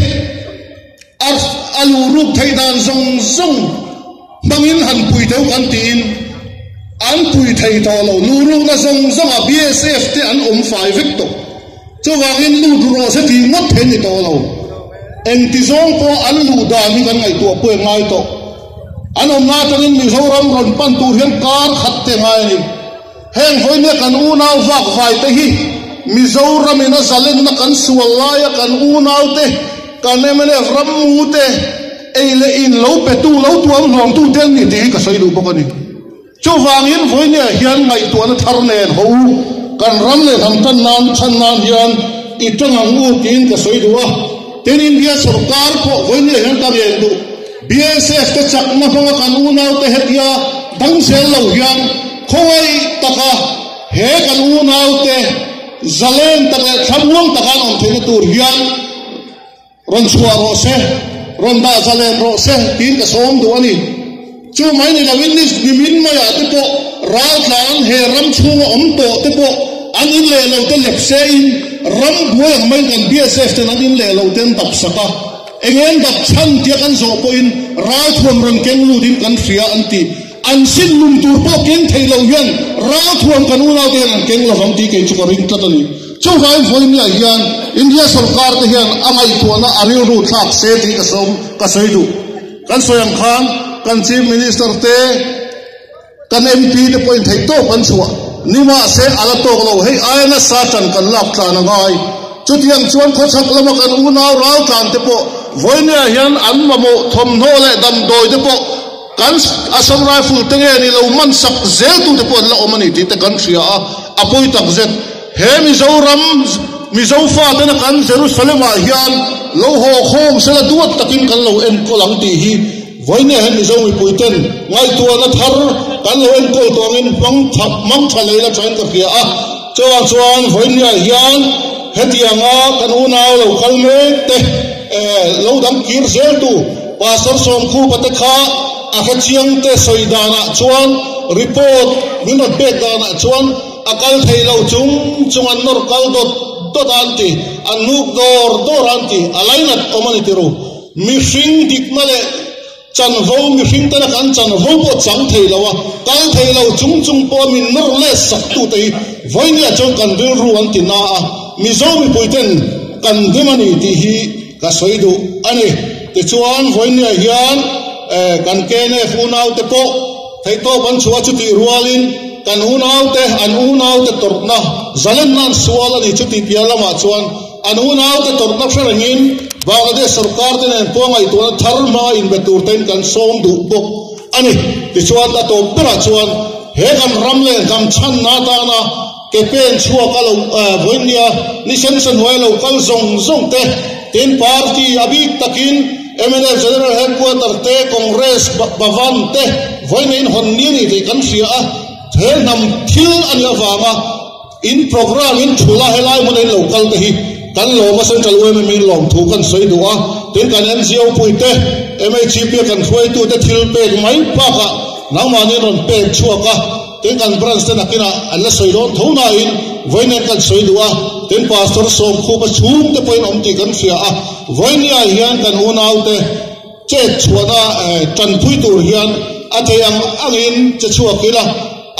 ar alu rup thai dan zong zong bangin han pui theu kan tin an pui thai to lo nu ru na zong zong a bsf te an om fai vek to cho wangin lu du ro se ti ngot the ni to lo en ti zong po an lu da mi kan ngai to po ngai to an om na tanin mizoram ron pan tu hian kar khat te ngai ni heng hoi ne kan u nau vak vai te hi. Mizoram ina zalen na kan sualaya kan unau te kan emene ram mu te eile in lo pe tu lo tuam hlom tu tel ni ti ka soi lu bokani chu in voi ne hian ngai tu na thar nen ho kan ram le tham tan nan chan nan hian i tang ang u tin ka soi du a ten india sarkar ko voi ne hian ta yen du. Bsf te chak na phanga kan unau te hetia dang sel lo hian khoi taka he kan unau te zalen taka thamuang taka on thene tur hian. Ron chua ro se ron da zalen ro se tin ka som du ani chu mai ni lawin ni nimin ma ya te po ra tlan he ram chung om to te po an in le lo te lep se in ram buai ang mai kan bsf te an in le lo ten tap saka engen dap chan tia kan so po in ra thuam ron keng lu din kan fria anti an sin lum tur po kênh thei lo yan ra thuam kan u nau te an keng lo ham ti ke chu ko ring tatani chu vai foi ni hian india sarkar te hian angai tu na ariu ru thak se ti ka som ka sei du kan soyang khan kan chief minister te kan mp te point thei to kan chua nima se ala tok lo hei aina sa chan kan lak ta na ngai chutiang chuan kho chak lama kan u nau rau tlan te po voinia hian an ma mo thom no le dam doi te po kan asam rifle te nge ni lo man sak zel tu te po la omani ti te kan thria a apoi tak zet he mi zo ram mi zo fa te na kan jerusalem a hian lo ho khom se la duat takin kan lo en ko lang ti hi voinia hen mi zo mi puiten ngai tu na thar kan lo en ko to ngin mang thap mang thale la train ka anh a chuan chuan voinia hian hetianga kan u nau lo kal me te lo dam kir zel tu pastor som khu pate kha a kha chiang te soidana chuan report minot bet dana chuan akal thei lo chung chung an nor kal dot dot anti an nuk dor dor anti alainat community ro mi hring dik male chan vo mi phim ta kan chan vo po chang thei lo wa kal thei lo chung chung po min nor le sak tu te voinia chong kan ru ru anti na a mi zo mi poiten kan demani ti hi ka soidu ani te chuan voinia hian kan kene funau te po thei to ban chua chu ti rualin kan unau te an unau te torna zalen nan sual ani chu ti pialama chuan an unau te torna ferangin bangladesh sarkar te nen pongai tu thar ma in betur ten kan som du po ani ti chuan ta to pera chuan he gam ramle gam chan na ta na. Ke pen chua ka lo à, voinia ni sen sen hoi lo kal zong zong te tin party abik à takin MNF General Headquarter te Congress Bhavan te voinia in hon ni ni te kan sia a the nam thil an ya wanga à. in program, in thula helai mun in local te hi kan lo ma central we min lom thu kan soi duwa tin kan ấy puite MHP kan khoi tu te thil pe mai pa ka nang ma ni ron pe chua ka tin kan branch te nakina alla soi đón thu na in. Voinen kan soi duwa tin pastor som khu pa chum te poin om ti kan sia a voinia hian kan unau te che chuana tan phui tur hian athayang angin che chua kila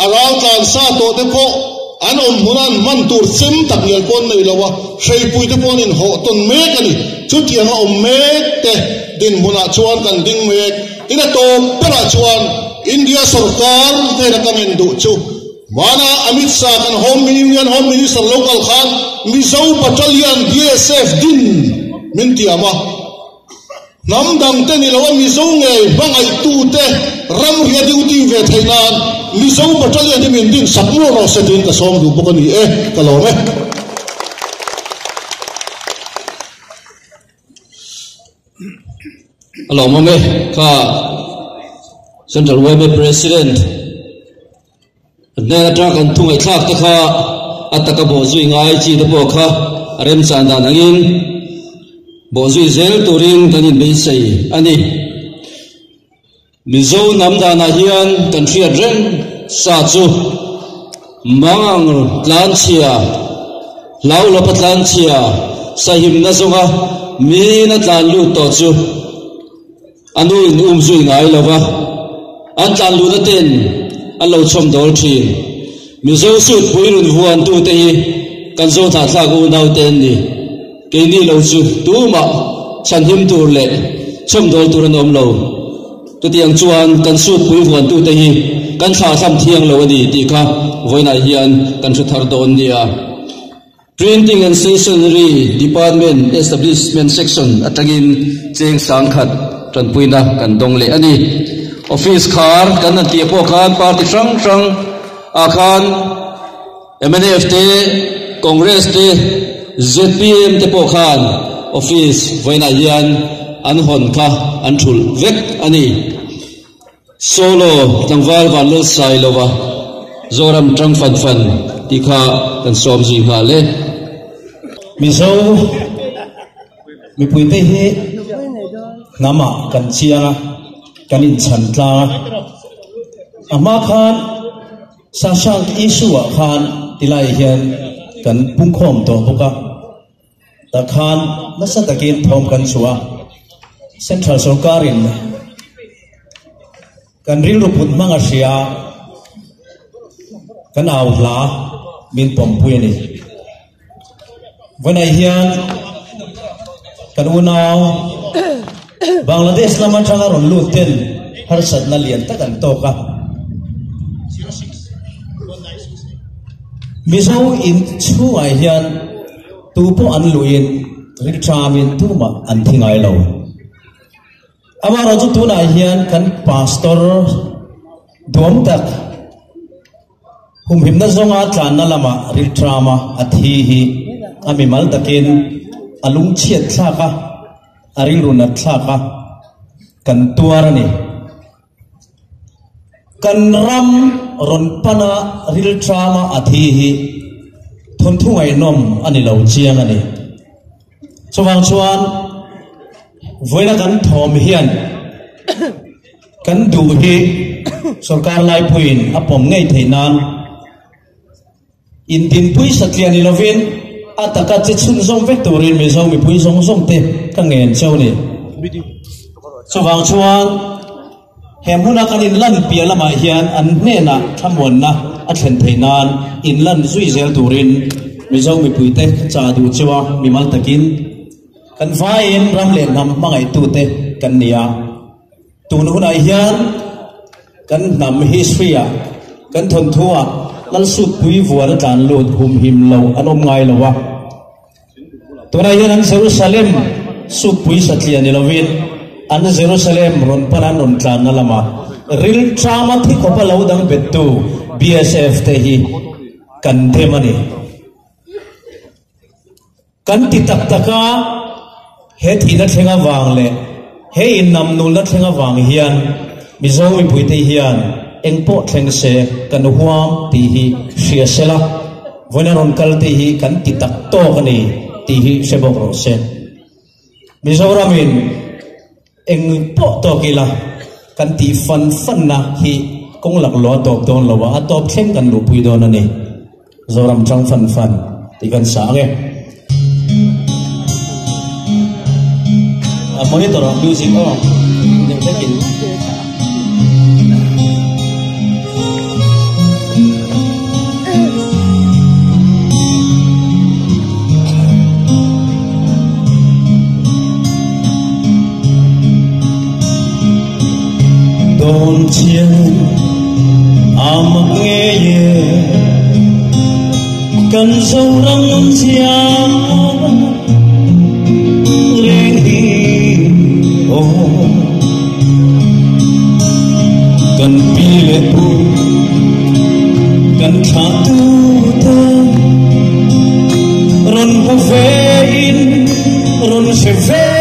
aral kan sa to te po an om hunan man tur sim tak yel pon nei lawa sei pui te pon in ho ton me kani chuti ha om me te din huna chuan kan ding me a tom para chuan india sarkar te na kan du chu mana amit shah kan home union home minister local khan mizo battalion bsf din min tiama tên dang te mi lawa mizo băng ai tu te ram ria duty ve thainan mizo battalion de min din sakmo ro se tin ka som du bokani e ka lo me alo mame ka central web president. Ne tra kan thung ai thak ta kha ataka bo zui ngai chi ta bo kha, rem chan da nangin bo duy zel turin kanin be sei ani mizo nam da na hian kan thria ren sa chu mang tlan chia. Lau lo patlan chia. Sa him na zonga mi na tlan lu to chu anu in um zui ngai lova an tlan lu na ten. An lo chom dol thin mi zo su pui run huan tu te kan zo tha tha go nau ten ni cái đi lâu chú tu mà chân hiếm tu lệ chom đôi tu an om tu tiang chuan cần suốt quý huan tu te hi kan tha tham thiang đi ani ti kha voina hian kan thu thar đi à. Printing and stationery department establishment section, atagin cheng sang khat tran puina kan dong le ani office khar kan an tia po khan party trang trang, a khan MNF te congress te ZPM te po khan office voina hian, an hon kha an thul vek ani. Solo tangwal van lo sai lova zoram trang fan fan tikha kan som ji ha le. Mi zo, mi pui te he nama kan chianga kan in chan tla. Ama khan, sa sang isu khan tilai hian, kan pung khom to buka ta khan na sa takin thom kan chuwa central sarkarin kan ril ru put manga sia kan au hla, min pom pui ni When I hear kan unaw Bangladesh naman siya nga ron lutin harsat na liyan ta kan to ka mizo in chu ai hian tu po an luin rik tramin tu ma an thingai lo ama ro chu tu na hian kan pastor dom tak hum him na zonga tlan na lama rik trama athi hi ami mal takin alung chiat thlaka aril runa thlaka kan tuar ni kan ram ron pana ril trama athi hi thon thu ngày nom anh lo chiang anh cho vang chuan với là gắn thom hiền. Gắn đủ hi sarkar lai puin apom ngei nan. In tin pui satlian ni lovin ataka che chun zong vek turin mi zong mi pui zong zong te ka ngen chau ni chuwang chuan hem huna kan in lan pia lama hian an hne na thamon na a thlen theinan in lan zui zel turin. Mi zo mi pui te, cha du chewa mi mal takin kan vain ram le nam mangai tu te, kan nia. Tun huna hian, kan nam history a kan thon thua lal su pui vuar tan lut hum him lo, an om ngai lo wa. Tuna hian an jerusalem, su pui satlia ni lovin an jerusalem, ron paran on tlan na lama. Ril trauma thi ko lo dang betu bsf te hi kan themani kan ti tak taka he thi na thenga wang le he in nam nu la thenga wang hian mi zo mi pui te hian eng po thleng se kan huam ti hi sia sela vona ron kal te hi kan ti tak to kani ti hi se bo ro se mi zo ramin eng po to kila kan ti fan fan na hi kong lạc lo top don lo wa top thleng kan lu pui don ani zoram chang fan fan ti kan sa nge a monitor music on, đừng tekin đồn Don't you nghe ye cần sâu răng chiang lên hi ô. Cần pi lệ pu cần thả tu ta ron ho ve in ron se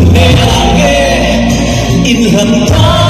Tu neage in hanta soi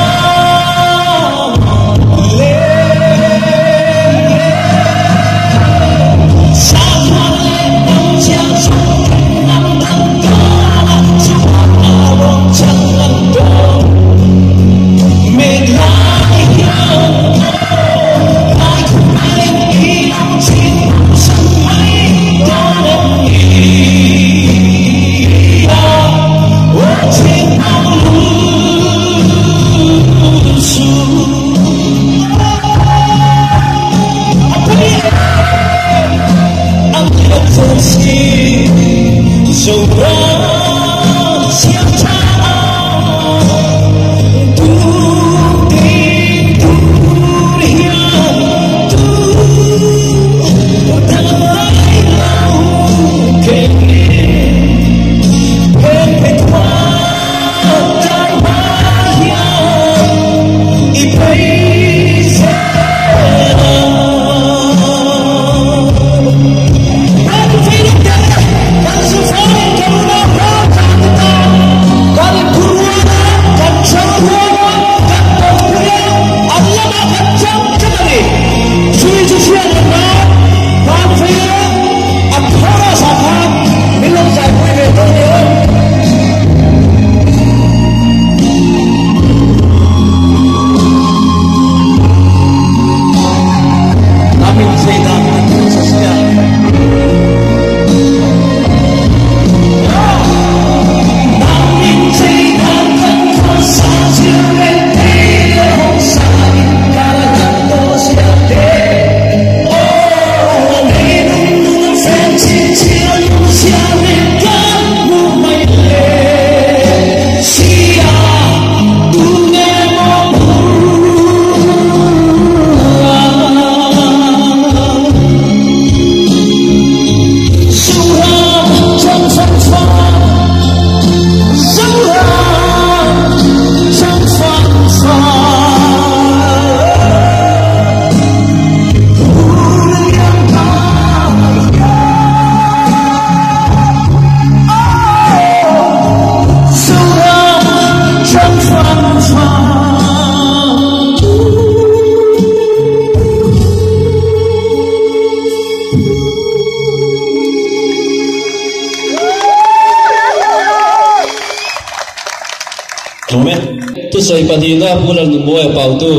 pani na pulan nu moe pau tu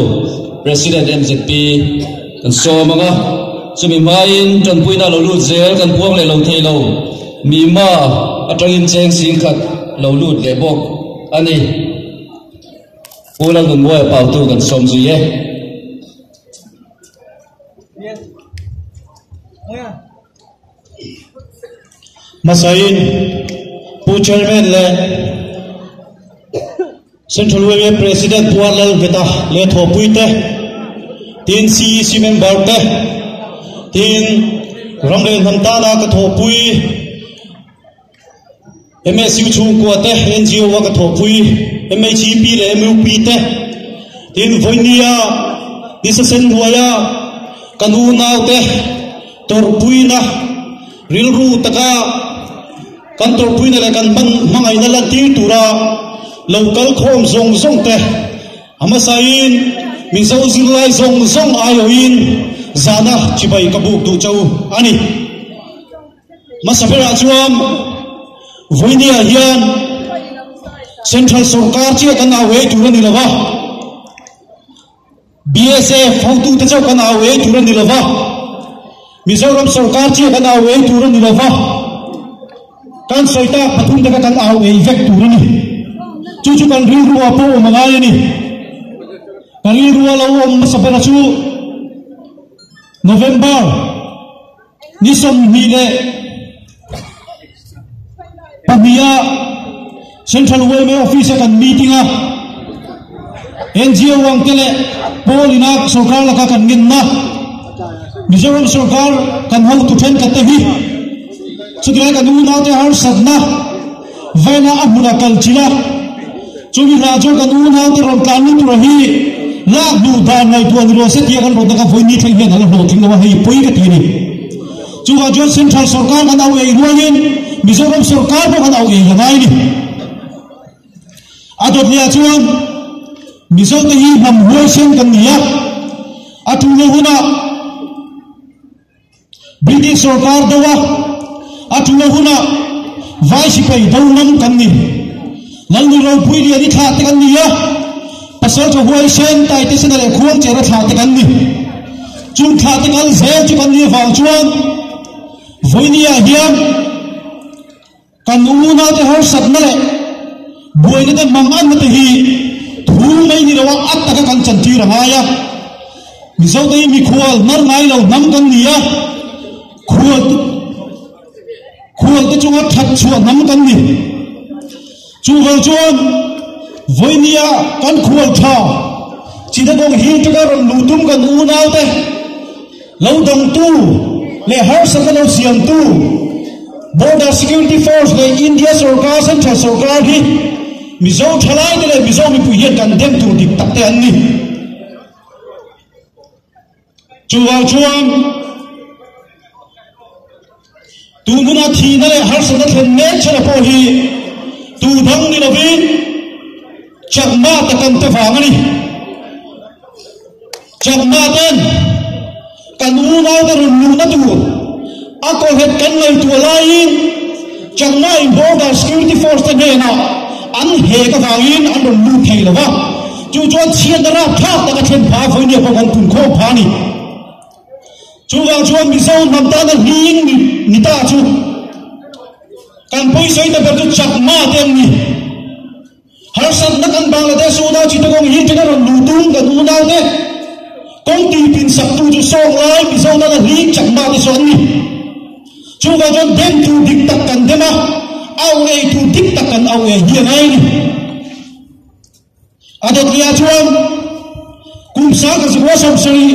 president MZP kan so manga chumi main tan puina lo lu zel kan puang le lo thei lo mi ma atangin à cheng sing khat lo lut le bok ani pulan nu moe pau tu kan som zu ye masain pu chairman le Central Railway President Puarlal Veta le tho puite tin CEC member te tin ramle namta da ka tho pui MSU chung ko te NGO wa ka tho pui MHP le MUP te tin voinia disasen duaya kanu nau te tor pui na Rilru taka kan tor pui na le kan bang mangai na la ti tura local khom zong zong te ama sain min zo lai zong zong ayo in zana chibai kabuk du chau ani masapera chuam voinia hian. Central sarkar chi kan awe turani lawa BSF phautu te chau kan awe turani lawa mizoram sarkar chi kan awe turani lawa kan soita pathum te kan awe effect turani chu kan ring ruwa po mangai ni. Ruwa lo om sa pera chu November. Ni som ni le pamia Central Women Office kan meeting a NGO wang tele polina sarkar laka kan ngin na Mizoram sarkar kan hau tu then kate hi. Chudrai kan u na te har sadna vaina amuna kalchila chumi rajo kan u na te ron tani tu rahi lak du da ngai tu ani ro se tia kan ro da ka foi ni thai hian ala ro thing wa hei poi ka ti ni chu wa jo central sarkar kan au ei ruangin mizoram sarkar ko kan au ei ngai ni. Adot lia chuan mizo te hi mam huai sen kan nia atu le huna british sarkar dawa atu le huna vai si pai dau nam kan ni nal ni ro pui ni ani tha te kan nia pasal cho huai sen tai te sen le khuang che ra tha te kan ni chung tha te kan zel chu kan ni wang chuan. Voinia hiam kan u na te har sat na le buai na te mangan na te hi thu mai ni rawa at ta kan chan ti ranga ya mi zo dei mi khual mar ngai lo nam kan ni ya khual khual bal te chunga that chua nam kan ni chu hal với nia kan khuôn thọ chỉ đã gong hi cho ron lù tung gần u nào thế? Lâu đồng tu, lệ har sa kan lâu siam tu. Border security force le india sarkar central sarkar hi mizo thalai de le mizo mi pu hian kan dem tu dik thế anh đi. Ni chuwa chuan tu muna thi na le har sa na thlen ne chana po hi tu dhang ni lovin chakma ta kan te phang ani chakma ten kan u nau ta run lu na tu a ko het kan ngai tu lai chakma in border security force te ne na an he ka phang in an run lu thei lo wa chu chuan chian ra tha ta ka then pha phoi ne ko kan kun kho pha ni chu wang chuan mi sau nam ta na ni ni ta chu Kampoy sa ito pero chakma din ni. Harasat na kan Bangladesh o na chito kong hindi na rin lutong na duna ni. Kung tipin sa tuto so ngay, misaw na lang hindi chakma ni so ni. Chuga dyan din tu diktak kan dima. Ang ay tu diktak kan ang ay hiyan ay ni. Adot niya chuan, kung sa kasigwasang sari,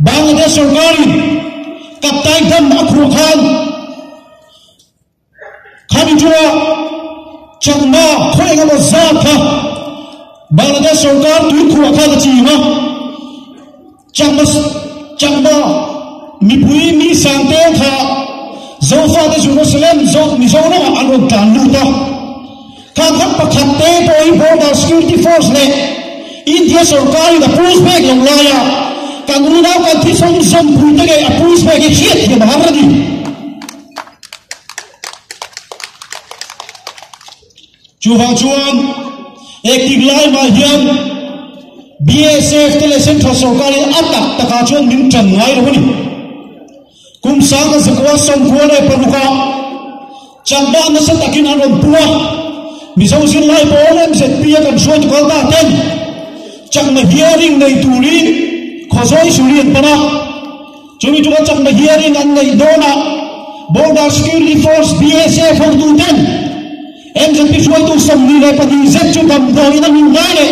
Bangladesh or Gari, kaptay dam akrukhan, kaptay खानी जुआ चकमा खोएगा वो जात था बांग्लादेश सरकार तू खुआ खा दी चीमा चकमा चकमा मिपुई मी सांते था जोफा दे जेरूसलम जो मिजोना अनु दानु था खान खप पखते तो ही बॉर्डर सिक्योरिटी फोर्स ने इंडिया सरकार का पुलिस बैग लंगाया kanuna kan thi som som phu te ge apus pe ge khiet ge bahar di chu ha chuan ek tik lai ma hiam BSF te le central sarkar in atak taka chuan min tran ngai ro ni kum sa ka zakwa som ko le panuka chamba na sa takin anon puwa mi so sin lai po lem set pia kan shot ko ta ten chak ma hearing nei turin khosoi surian pana chumi chuka chak ma hearing an nei dona border security force BSF hong tu ten em dân pi suai tu som ni le pati zet chu kam do ina min ngai le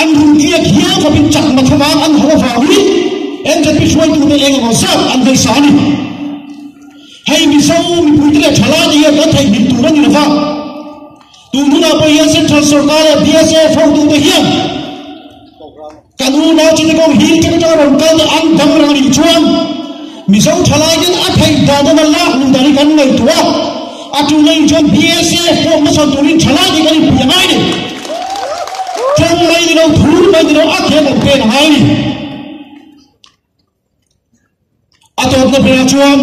an rum kia kia ka bin chak ma thama an hawa fa wi em dân pi suai tu te eng ko sa an dei sa ni hay mi sau mi pu te thala ni ya kan thai bin tu ra ni fa tu nu na pa ya central sarkar BSF hong tu te hiam kanu na chi ko hi ke ta ron kan an dam ra ni chuan mi sau thala gen a thai da da la lu da ni kan ngai tuwa atu nei chuan BSF ko ma san tu ni thala ni kan ni chuan mai ni lo thur mai ni lo a ke lo pe ni atot na pe chuan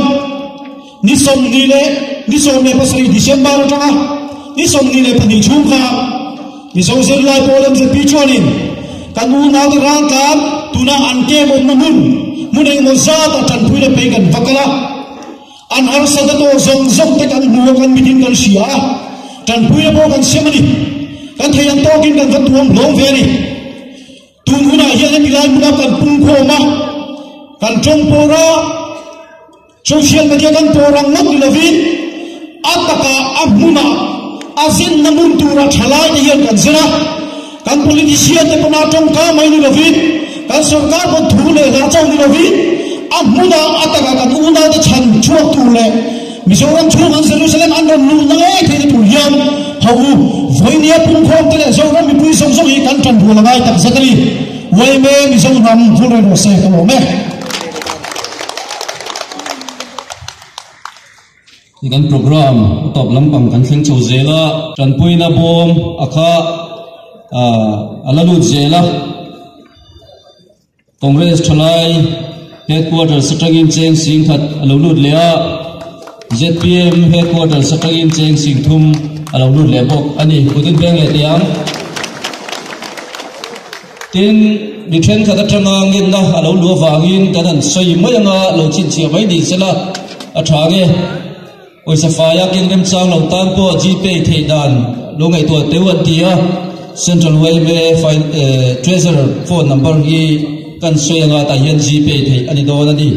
ni som ni le ni som ne pasri december ro tanga ni som ni le pani chung kha ni so se lai ko se pi kanu na de ran kam tuna an mo mun mun ei mo za ta tan pui pe kan vakala an har sa da to zong zong te kan mu kan mitin kan tan pui le bo kan semani kan thai an to kin kan vat tuam lo ve ni. Tu nu na hian ni lai mu na kan pung kho ma kan chong po ra social media kan po ni lovin ataka abuna azin namun tura thalai ni hian kan zira kan politician te pana tong ka mai ni lovin kan sarkar ko thu le ra chau ni lovin amuna ataka kan una de chan chuak tu le mizoram chu man jerusalem an ron lu na e the tu hiam hau voinia pung khom te le zoram mi pui song song hi kan tan bu la ngai tak zakali wai me mizoram phu re ro se ka lo me ikan program top lampang kan thleng chho zela tran puina bom akha a alalu zela congress thalai headquarters satangin cheng sing khat alolut lea zpm headquarters satangin cheng sing thum alolut le bok ani putin beng le tiang tin mi then khat atanga ngin na alo lu wangin kanan soi mai anga lo chin chia mai ni sela athange oi sa fa ya kin rem chang lo tan po gpay thei dan lo ngai to te wan tia central railway file treasurer, phone number hi kan soya nga ta hian gpay thei ani do na ni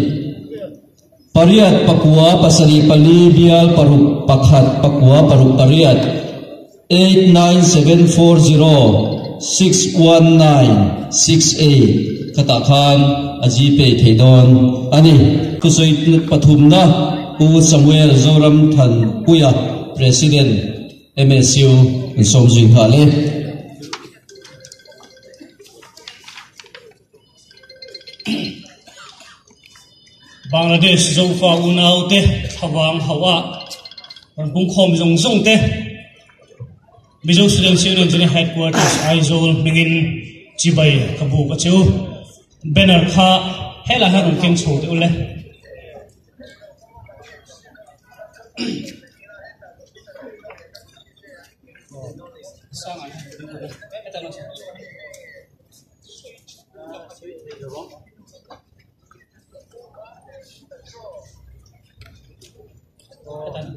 pariat pakua pasari pali bial paruk pakhat pakua paruk pariat 89740 619 68 kata khan aji pe thedon ani, kusoi pathum na, u samuel zoram than puya, president msu somjing hale. Bangladesh zong fa unau te thawang hawa. Ran bung khom zong zong te. Mizo Student Union Jini Headquarters Aizol mingin chibai kabu ka chu banner kha hela ha harun ken chu te ule. 哦。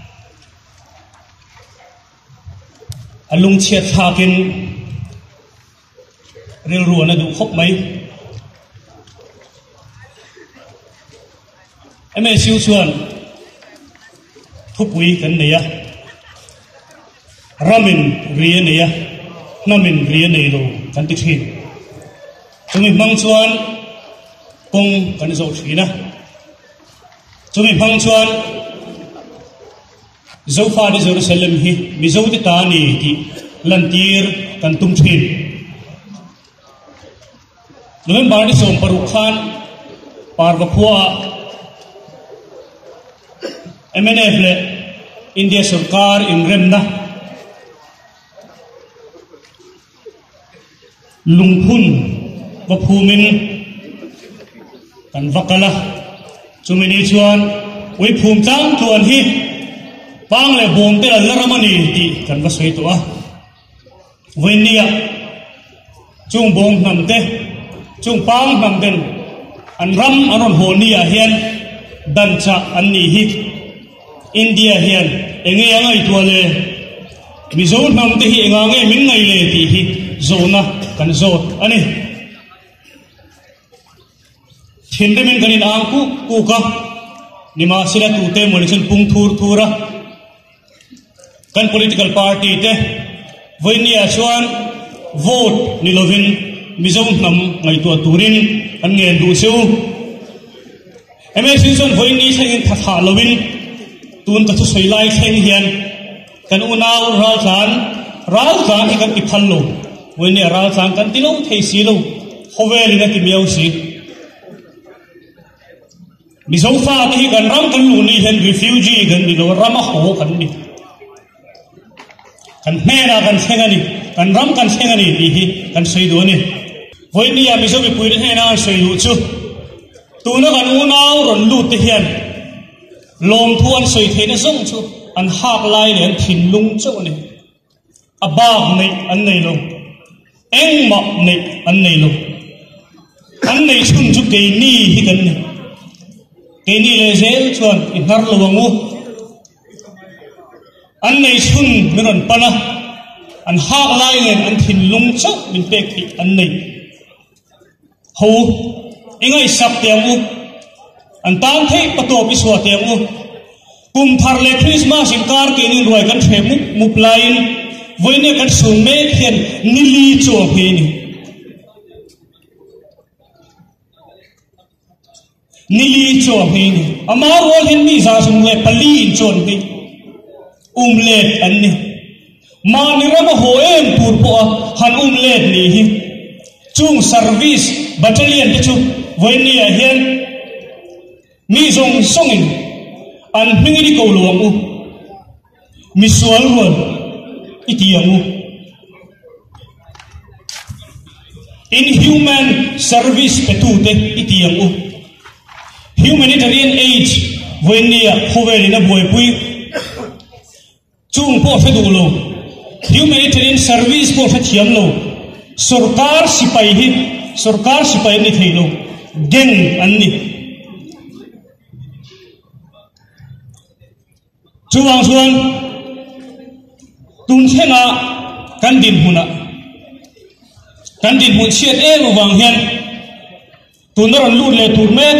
Som Khup Arwang Anupuin Akilai Ania Alung Chiat Hakin Ril Ruan Adu Khop Mai Eme Siu Chuan Thupui Kan Nia ramin ria neya namin ria nei lo kan ti thin chumi mang chuan kong kan zo thina chumi mang chuan fa di jerusalem hi mi zo ti ta ni ti lantir kan tum thin. Lumen bar di som paru khan parwa khua. MNF le India sarkar in remna lungphun wa phumin kan vakala chumini chuan ui phum tang tuan hi pang le bom pe la ramani eh, ti kan va soi to a ah. winia chung bom nam te. Chung pang nam den. An ram anon honia hian dan cha an ni hi india hian enge angai to le. Mi zo nam te hi enga nge min ngai le ti hi zona. Kan zo ani thinde min kanin ang ku ku ka nima sira tu te mo pung thur thura kan political party te voinia chuan, vote ni lovin mizom nam ngai tu turin an nge du seu MSC chuan voini sangin tha tha lovin tun ta thu soilai thleng hian kan unau ral chan ral chan kan ti phallo when ni ral chan kan tilo thei si lo hovel na ki miau si mi zo fa ki kan ram kan lu ni hen refugee kan ni lo ram ho kan ni kan me na kan sengani. Kan ram, kan sengani. Ni hi kan sei do ni voi ni ya mi zo bi pui he na sei lu chu. Tu na kan u nau ron lu te hian. Lom thuan sei the na song chu. An hak lai ne an thin lung chu ni. A bak nei, an nei lo. Eng ma nei, an nei lo. An nei chung chu ke ni hi kan ni. Ke ni le zel chuan, i har lo wangu an nei chun mi pana. An hak lai len an thin lung chau min pek thi an nei ho ingai sap tiang mu an tan thei patop i suwa tiang u. Kum thar le christmas in kar ke ni roi kan the mu mup lain voine kan sum me khen nili cho he ni. Nili cho he ni. Amar wol hen mi za sum le pali in chon ni. Um le an ni mà ni ram ho em tur po han um let ni hi. Chung service battalion te chu voi ni a à hian mi zong songin an hmingiri ko luang u. Mi sual ruan itiang u. Inhuman service petute itiang u. Humanitarian aid voi ni a na boy pui chung po phe du lo humanitarian service po phe thiam lo सरकार सिपाही ही, सरकार सिपाही नहीं थी लो। गेंग अन्नी। चुवांग सुवांग। तुम से ना कंदिन हुना। कंदिन हुन शेर ए वांग हेन तुनर लू ले तुर में।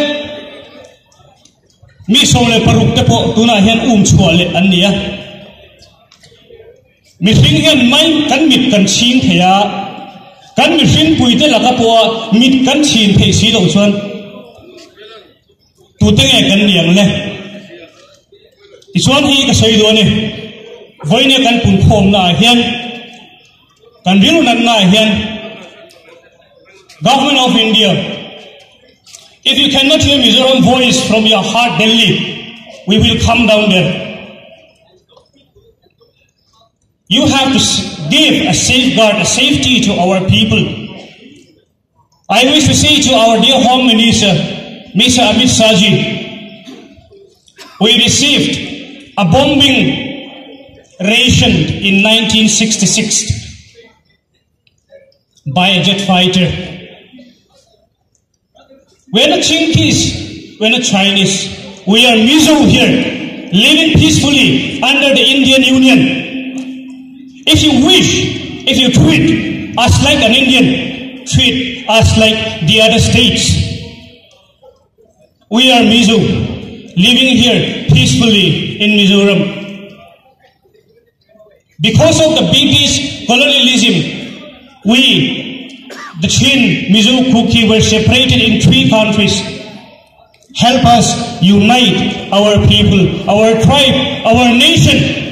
मी सोले परुक पो, तुना हेन उम छुआ ले mi hring hian mai kan mit kan ching theya kan mi hring pui te laka po mit kan chin thei si lo chuan. Tu te nge kan niang le. Ti chuan hi ka sei do ni. Voi ne kan pun khom na hian. Kan ril nan na hian. Government of india. If you cannot hear mizoram, voice from your heart, delhi, we will come down there. You have to give a safeguard, a safety to our people. I wish to say to our dear Home Minister, Mr. Amit Saji, we received a bombing ration in 1966 by a jet fighter. We're not Chinese, we're not Chinese. We are Mizo here, living peacefully under the Indian Union. If you wish, if you treat us like an Indian, treat us like the other states. We are Mizo, living here peacefully in Mizoram. Because of the British colonialism, we, the Chin, Mizo, Kuki, were separated in three countries. Help us unite our people, our tribe, our nation.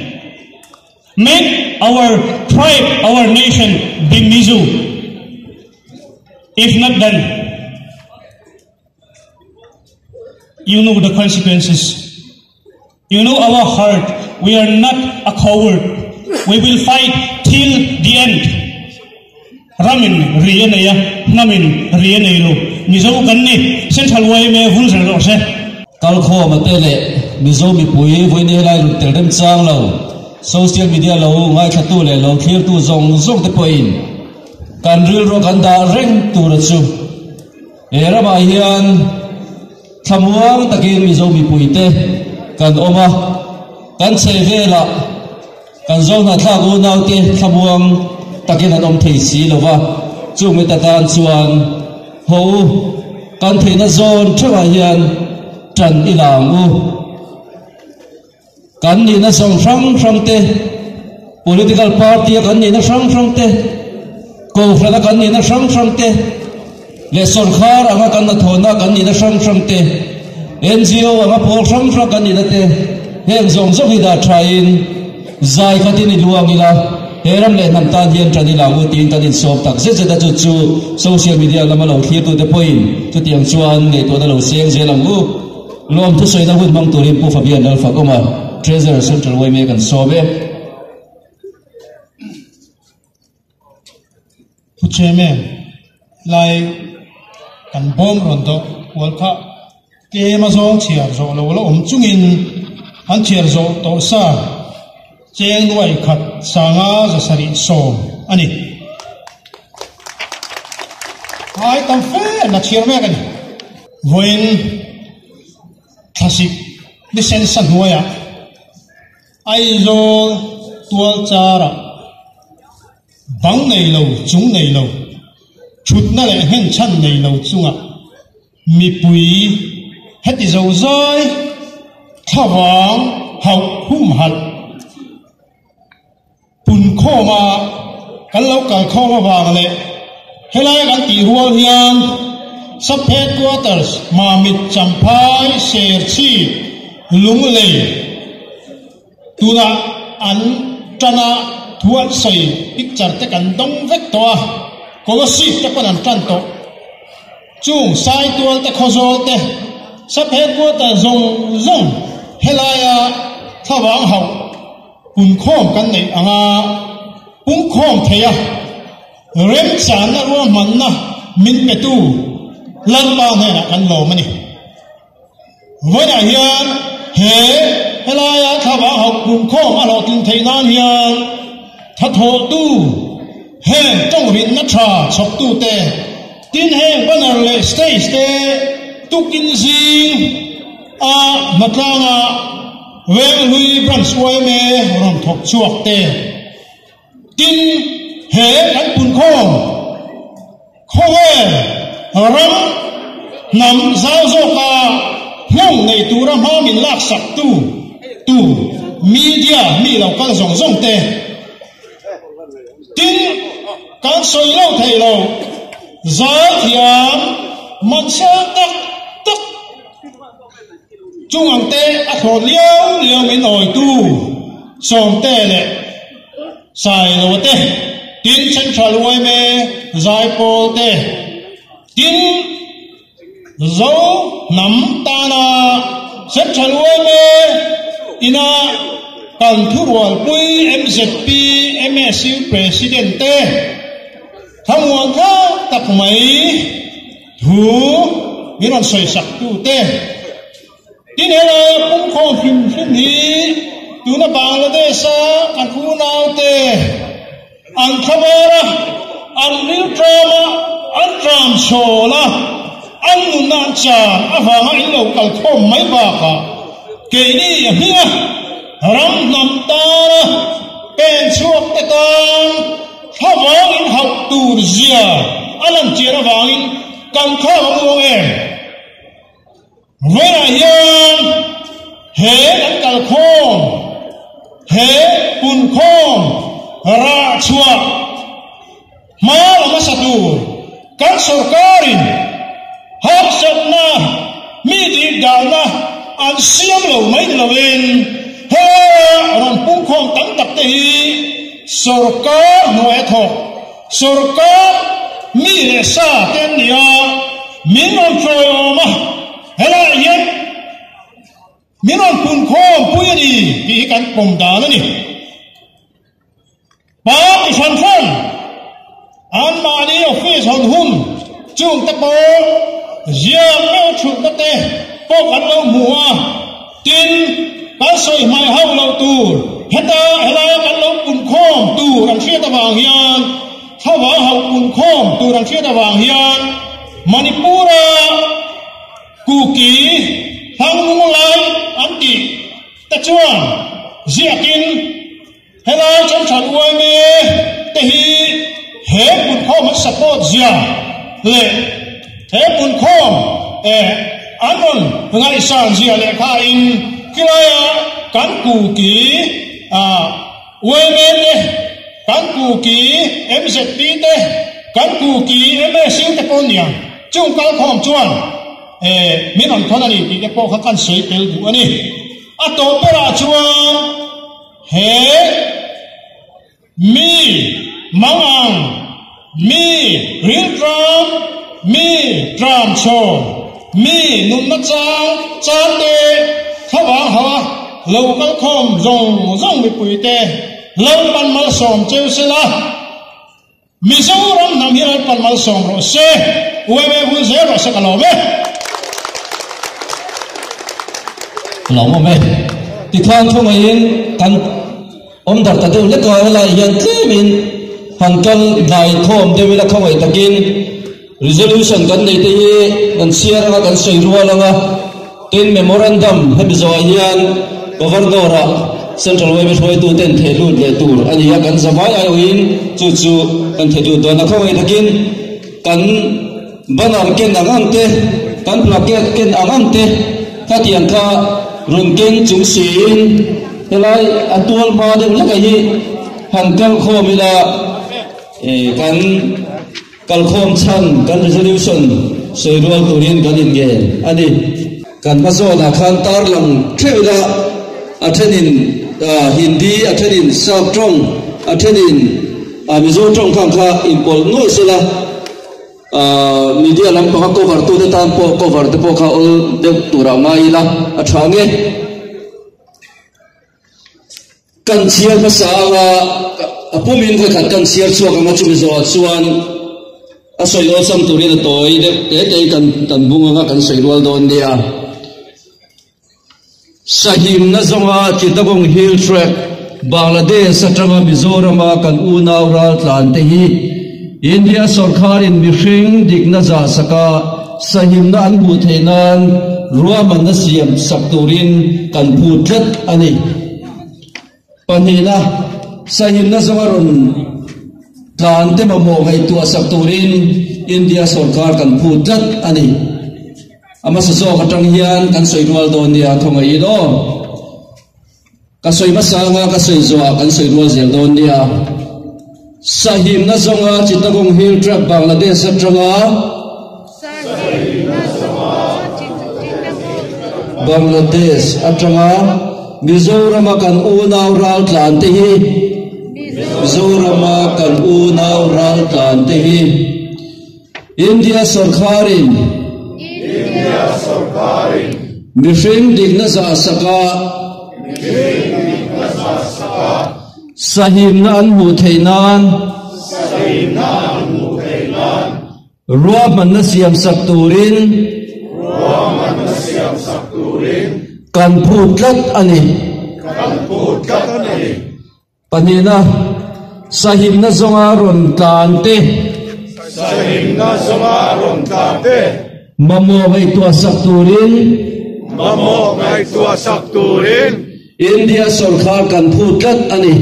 Make our tribe, our nation be Mizo. If not done, you know the consequences. You know our heart. We are not a coward. We will fight till the end. Ramin namin central way lo social media lo ngai kha tu le lo thir tu zong zong te poin kan ril ro kan da reng tu ra chu e ra ma hian thamuang takin mi zo mi pui te kan oma kan che vela kan zo na tha go nau te thamuang takin an om thei si lo wa chu mi ta tan chuan ho kan thei na zon thwa hian tran ilang làm u cắn đi nó song song song tê. Political party cắn đi nó song song tê. Cô phải nó cắn đi nó song song tê. Le sarkar anga kan na thona kan ni na song song te NGO anga por sam sam kan ni na te hem zong zong hi da train zai khatin ni luang ila heram le nam ta dian trani la mu tin tan in sop tak se se da chu chu social media lama lo thir tu te point tu tiang chuan le to da lo seng je lam u lom thu soi na hut mang turin pu fabian al fa koma treasurer central way me kan sobe pu lai kan bom ron to wal kha ke ma zong chiar zo lo lo om chungin an chiar zo to sa, cheng wai khat sanga za sari so. Ani ai tam fe na chiar me kan voin thasik ni sen san huaya à ai zo tual chara bang nei lo chung nei lo chut na le hen chan nei lo chunga mi pui heti zo zai thawang hau hum hal pun kho ma kan lo ka kho ma wang le helai kan ti hual hian sub mà mịt chẳng champhai ser chi, lúng le tuna an trana thuan soi picture te kan dong vek to a. Kolo si te pan an tran to. Chung sai tual te khozol te. Sap he ko ta zong zong. Helaya thawang hau. Kun khom kan nei anga. Pung khom theya rem chan na ro man na. Min pe tu. Lan ba ne na kan lo mani vana hian he tha thawang học kun kho a lo tin thei nan hian tha tho tu he trong rin na tha chok tu te tin he banner le stage te tukin zing a matlanga vel hui branch wai me ram thok chuak te tin he kan pun kho khowe ram nam zao zo ka hlong ngày tu ra ma min lạc sak tu tu media mi lâu các dòng dòng te tin các soi lâu thầy lâu. Za thiam man sa tắc tắc. Chung ang te a thor liao liao min nổi tu som te lệ sai lâu te tin chân trả lùi mê, giải bồ te tin dấu nam ta na central wai me ina kan thu rual pui mzp msu president tê tham nguồn khá tập mấy? Thu miền an soi sạc tu te tin là cũng khó hình him ni tu na bangladesh kan khu nau te an khabara an lil drama an tram อันนุนาจาอาหางอินเลวกัลข้อมไม่บ้าค่ะเกนี่เฮียรังนำตาเป็นช่วงตะกันถ้าวางอินหักตูดเสียอันนั้นเจรวางอินกันข้าวมองเองเวลาเย็นเฮอักัลข้อมเฮปุนข้อมราชวมาลมาสตูกันสุรการิน sarkarin har na mi đào na, an siam lâu mấy lo in ha ran pun khom tam tak te hi sarkar no e tho sarkar mi le sa ten nia min on troi oma hela yen minon pun khom puyani ki kan pom dan ni ba ki san san an ma ni office hon hum chung ta po giờ me chu tất tê po kan lâu mùa tin ba sôi mai hông lâu tù, hết ta hết hela kan lo cùng khom tù đằng chia ta vàng hiền thao thawa hậu cùng khom tù đằng chia ta vàng hiền manipura cụ ký thang mũ lai ăn ti ta chuan kinh kin helai trong chan uai me tê hi he pun khom support dịa lệ Hebun kom eh anon ngai san zia le kha in kilaya kan ku ki a women le kan ku ki MZP te kan ku ki MSC te pon yang chung kal khom chuan eh min on khona ni ti te po kha kan sei tel du ani a to pera chuan he mi mangang mi rin tram ดูอันนี้อะต่อไปละชัวเฮมีมังอังมีริลทรัมมีทรัมโชมีนุ่มนัจางจานเดขวางหัวเราก็คอมจงจงไม่ปุยเตเราปันมาสอมเจ้าเสละมิซูรัมนำฮิรันปันมาสอมโรเซเวเวบุเซโรเซกันโลเม lo mo me ti thang thong in kan om dar ta de le ko la yan ti min han kal dai thom de la khong ai takin resolution kan nei te hi kan share nga kan sei ruwa langa tin memorandum he bi zo hian governor a central way hoi tu ten the lu le tur ani ya kan zawai ai in chu chu kan the tu do na khong ai takin kan banar ken angam te kan plaket ken angam te ka tiang kha run ken chung sin helai atual ma de la ấy. Han kal kho mới e kan kal khom chan kan resolution soirual turin kan in ge ani kan ma zo na khan tar lang thela athenin hindi athenin sab trong. A thenin a mi zo trong khang kha in pol noi sila à media lam pa cover tu de tạm po cover để po kha ol de tura mai la. À, a thange kan chial ma sa wa à, apumin ko khat kan chial chuak ma chu mi zo à, chuan a soi lo sam turin a toy de te te kan tan bunga kan soi rol don dia sahim na zonga chitabong hill track. Bangladesh satanga mizoram kan unaw ral tlan te hi. India sarkar in mihring dikna za saka sahim na an bu theinan ruaman na siam sakturin kan putlat ani. Panina sahim na zonga ron tlan te mamo ngai tu sakturin india sarkar kan putlat ani ama sa zo katang hian kan soi rual don dia thonga i do ka soi ma sa nga ka soi zo kan soi rual zel don dia sahim na zonga chitagong hill track bangladesh atranga bangladesh atranga mizoram kan unaw ral tlan te hi mizoram kan unaw ral tlan te hi. India sarkarin. Mihring dikna za saka. Sahim na an mu theinan ruam man na siam sak turin kan phutlat ani. Panina sahim na zonga ron tlante sahim na zonga ron tlante mamo ngai tua sak turin mamo ngai tua sak turin india sarkar kan phutlat ani.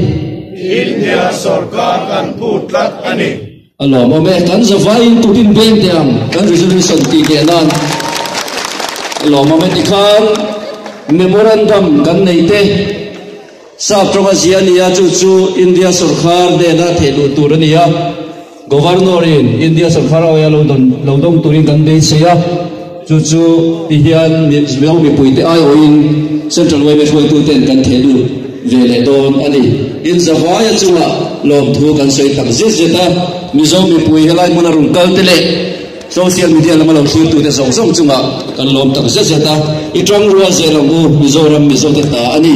India sarkar kan phutlat ani. Alo mo me kan zavain tutin ben tiang kan resolution ti ke nan alo mo me tikhan memorandum kan nei te sa troma ziania chu chu india sarkar de na thelu turania governor in india sarkar ở lo don lo dong turin kan be se ya chu chu ti hian mi mel mi pui te ai oin central way me foi tu ten kan thelu về lại đồn anh đi in giờ hóa ya chung à lom thu kan soi tak zit zit ta mi zo mi pui helai mun arun kal tele. Social media lama lom su tu te song song chung à kan lom tak zit zit ta i trong ruwa ze làm bu mi zo ram mi zo te ta ani.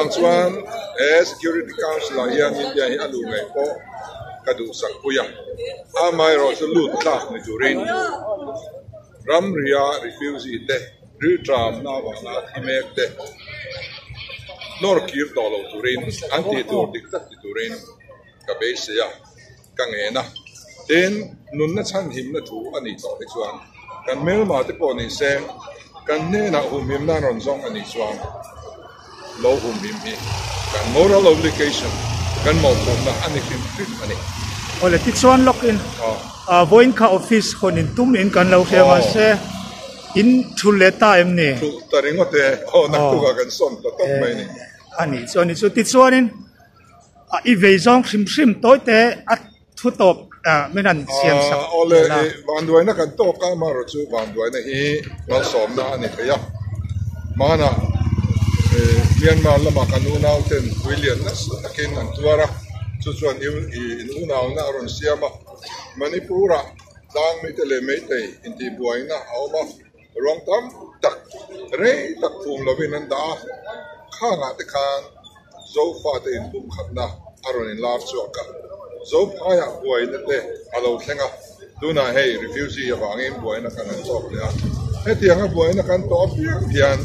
ังส่วนเอส security council ยังอินเดียฮัอโลูไงก็กระดูสักกุยังอาไม่รอสลุดทักในจูรินรัมเรีย refuse เดรูอตรามนาวานาทิเมกเดนอร์คีร์ตอลตูรินอันตีตูดิกตัดตูรินกับเบสเซียกังเอนะเดนนุนนัชันหิมนัทูอันนี้ต่ออีกส่วนกันเมลมาที่ปอนิเซมกันเน่นะหุ่มิมนั่นรอนซองอันนี้ส่วน lo hum him hi kan moral obligation kan mo pom na ani him fit ani ole ti chuan lock in. A voin kha office khon in tum in kan lo hema Oh. se in thuleta em ni thu taringo te ho na tu ga kan som to tok mai ni ani chuan ni chu ti chuan in. A i ve zong hrim hrim toy te a thu top a men an siam Ah, ole la. van duai na kan to ka ma ro chu van duai na hi ngal som na ani ka ya mana Myanmar lama kan u nau ten William na su takin an tuara. Chu chuan i in u nau na ron siama Manipura, dang mi te le me te in ti buai na awma rong tam, tak re tak phum lovin an da. Kha nga te khan, zo fa te in bum khat na aron in lar chu ka. Zo pa ya buai na te alo thenga duna hey refugee ya wangin buai na kan an tok ya he tianga buai na kan to pian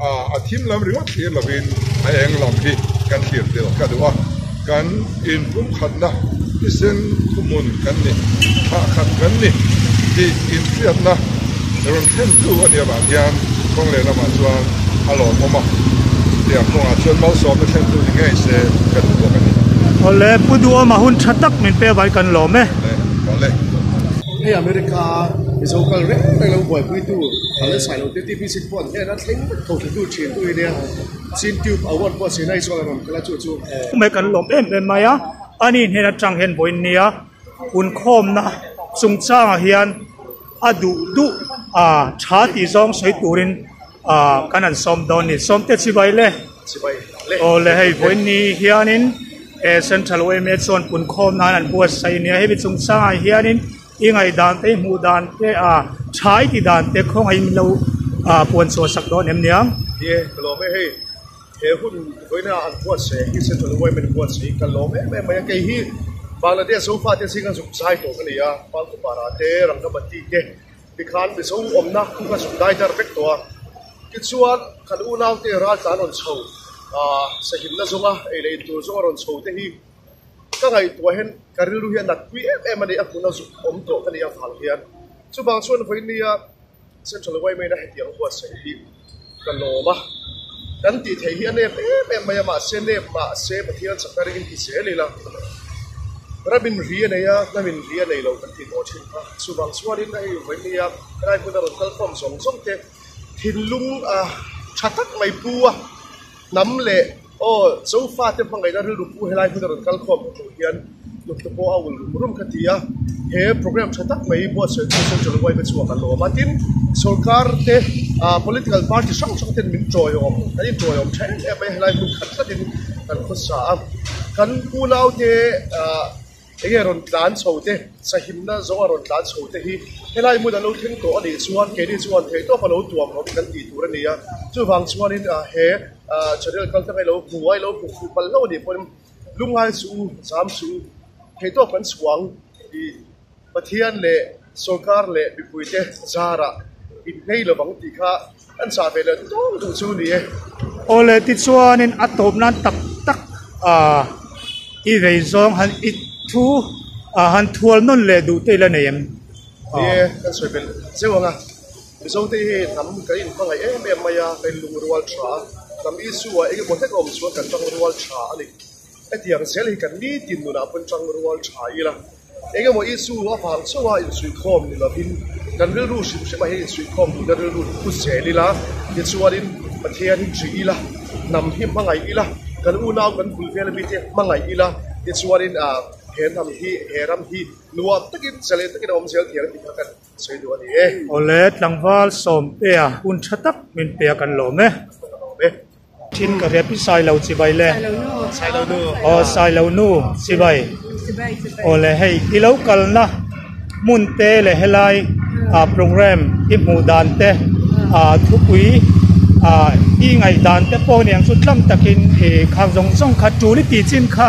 pian a a thim lam ringa thir lovin a eng lam hi kan thir tel ka duwa kan in bum khat na isen kumun kan ni kha khat kan ni ti in fiat na ron ten tu ani ba hian kong le na ma chuan alo moma tiang kong a chuan mal som na ten tu ni ngai se kan tu kan ni ole pudu ma hun thatak min pe vai kan lo me le ko le Hey America is over re re lo boy pui tu ale sai lo te tv sit pon he na thleng ko tu tu chin tu ne chin tube award po sinai so ron kala chu chu me kan lom em em maya ani he na chang hen boin nia un khom na chung chang hian adu du a tha ti zong soi turin a kanan som don ni som te chi bai le si bai le o le hei boin ni hianin e central way me chon pun khom nan an buat sai ni he bi chung chang อีไงดานเตหูดานเตอาใช้ที่ดานเตของไอ้เราปวนสวดสักดอนเอ็มเนียงเดี๋ยวเราไม่ให้เฮ้ยคุณเฮ้ยน่าอันปวดเสียที่เซนต์ลุยเป็นปวดเสียกันลมเอ้ยไม่ไม่ยังไงฮีบางประเทศสูงฟ้าเทศิกันสุขใจตัวกันเลยอะบางกุบาราเตรังกบันตีเตดิขานไปสูงอมนักคุณก็สุขได้จะรักตัวกิจส่วนขันอุณาวเตราจานอนเช่าอ่าสกินละซุงอะไอ้เลยตัวซุงอะนอช่าเตหี ka ngai to hen karil ru hian nat pi em em ani a kuna su om to kali ya phal hian chu bang chuan foi ni ya central way me na hetiang po se hi kalo ma dan ti thei hi ane pe pe ma se ne ma se pathian sakari in ti se le la rabin ria ne ya na min ria nei lo kan ti no chin pa su bang suarin na hi vai ni ya cái pu da ron kal pom som som te thin lung a thatak mai pu a nam o so fa te pangai da ru pu helai pu ron kal khom to hian luk to po awul rum ka he program thatak mai bo se chu so chalo wai chu ka lo ma sarkar te political party sang sang ten min troi om ani troi om then e mai helai pu khat khat kan khu kan pu nau te a enge ron tlan chote na himna zonga ron tlan chote hi helai mu da lo thing to ani chuan ke ni chuan the to palo tuam ho kan ti tur ani ya chu wang chuan in a he a chadel kal ta lo lâu lo pu pu pal lo ni lung hai su zam su he to kan chuang di pathian le sarkar le bipuite zara in nei lo bang ti kha an sa ve le to tu chu ni e ole ti chuanin a top nan tak tak a i vei zong han i ทูอ่าหันทัวร์นั่นเลยดูเตลเนียมเนี่ยกันสวยเป็นเจ้าไงมิสงที่ทำกันมาไงเอ๊ะเมียมายาเป็นลูรัวชาทำอีสัวเอ็งบนเทกอมสัวกันจังรัวชาอันนี้ไอเดียงเสียเลยกันนี่ตินนูนะเป็นจังรัวชาอีละเอ็งบอกอีสัวฟังสัวอินสุยคอมนี่ละพินกันเรื่องรู้สิบใช่ไหมอินสุยคอมดูกันเรื่องรู้ผู้เสียลีละอินสัวดินประเทศที่จีละนำหิมมาไงอีละกันอูนาวกันบุลเฟลบิเทมาไงอีละอินสัวดินอ่า ram hi nuam takin sale takin om sel thiang ti kan sei du ani e ole tlangwal som pe a un thatak min pe kan lo me be thin ka repi sai lo chi bai le sai lo nu o sai lo nu chi bai ole hei ilo kal na mun te le helai a program i mu dan te a thu pui a i ngai dan te po niang su tlam takin e khang jong jong kha tu li ti chin kha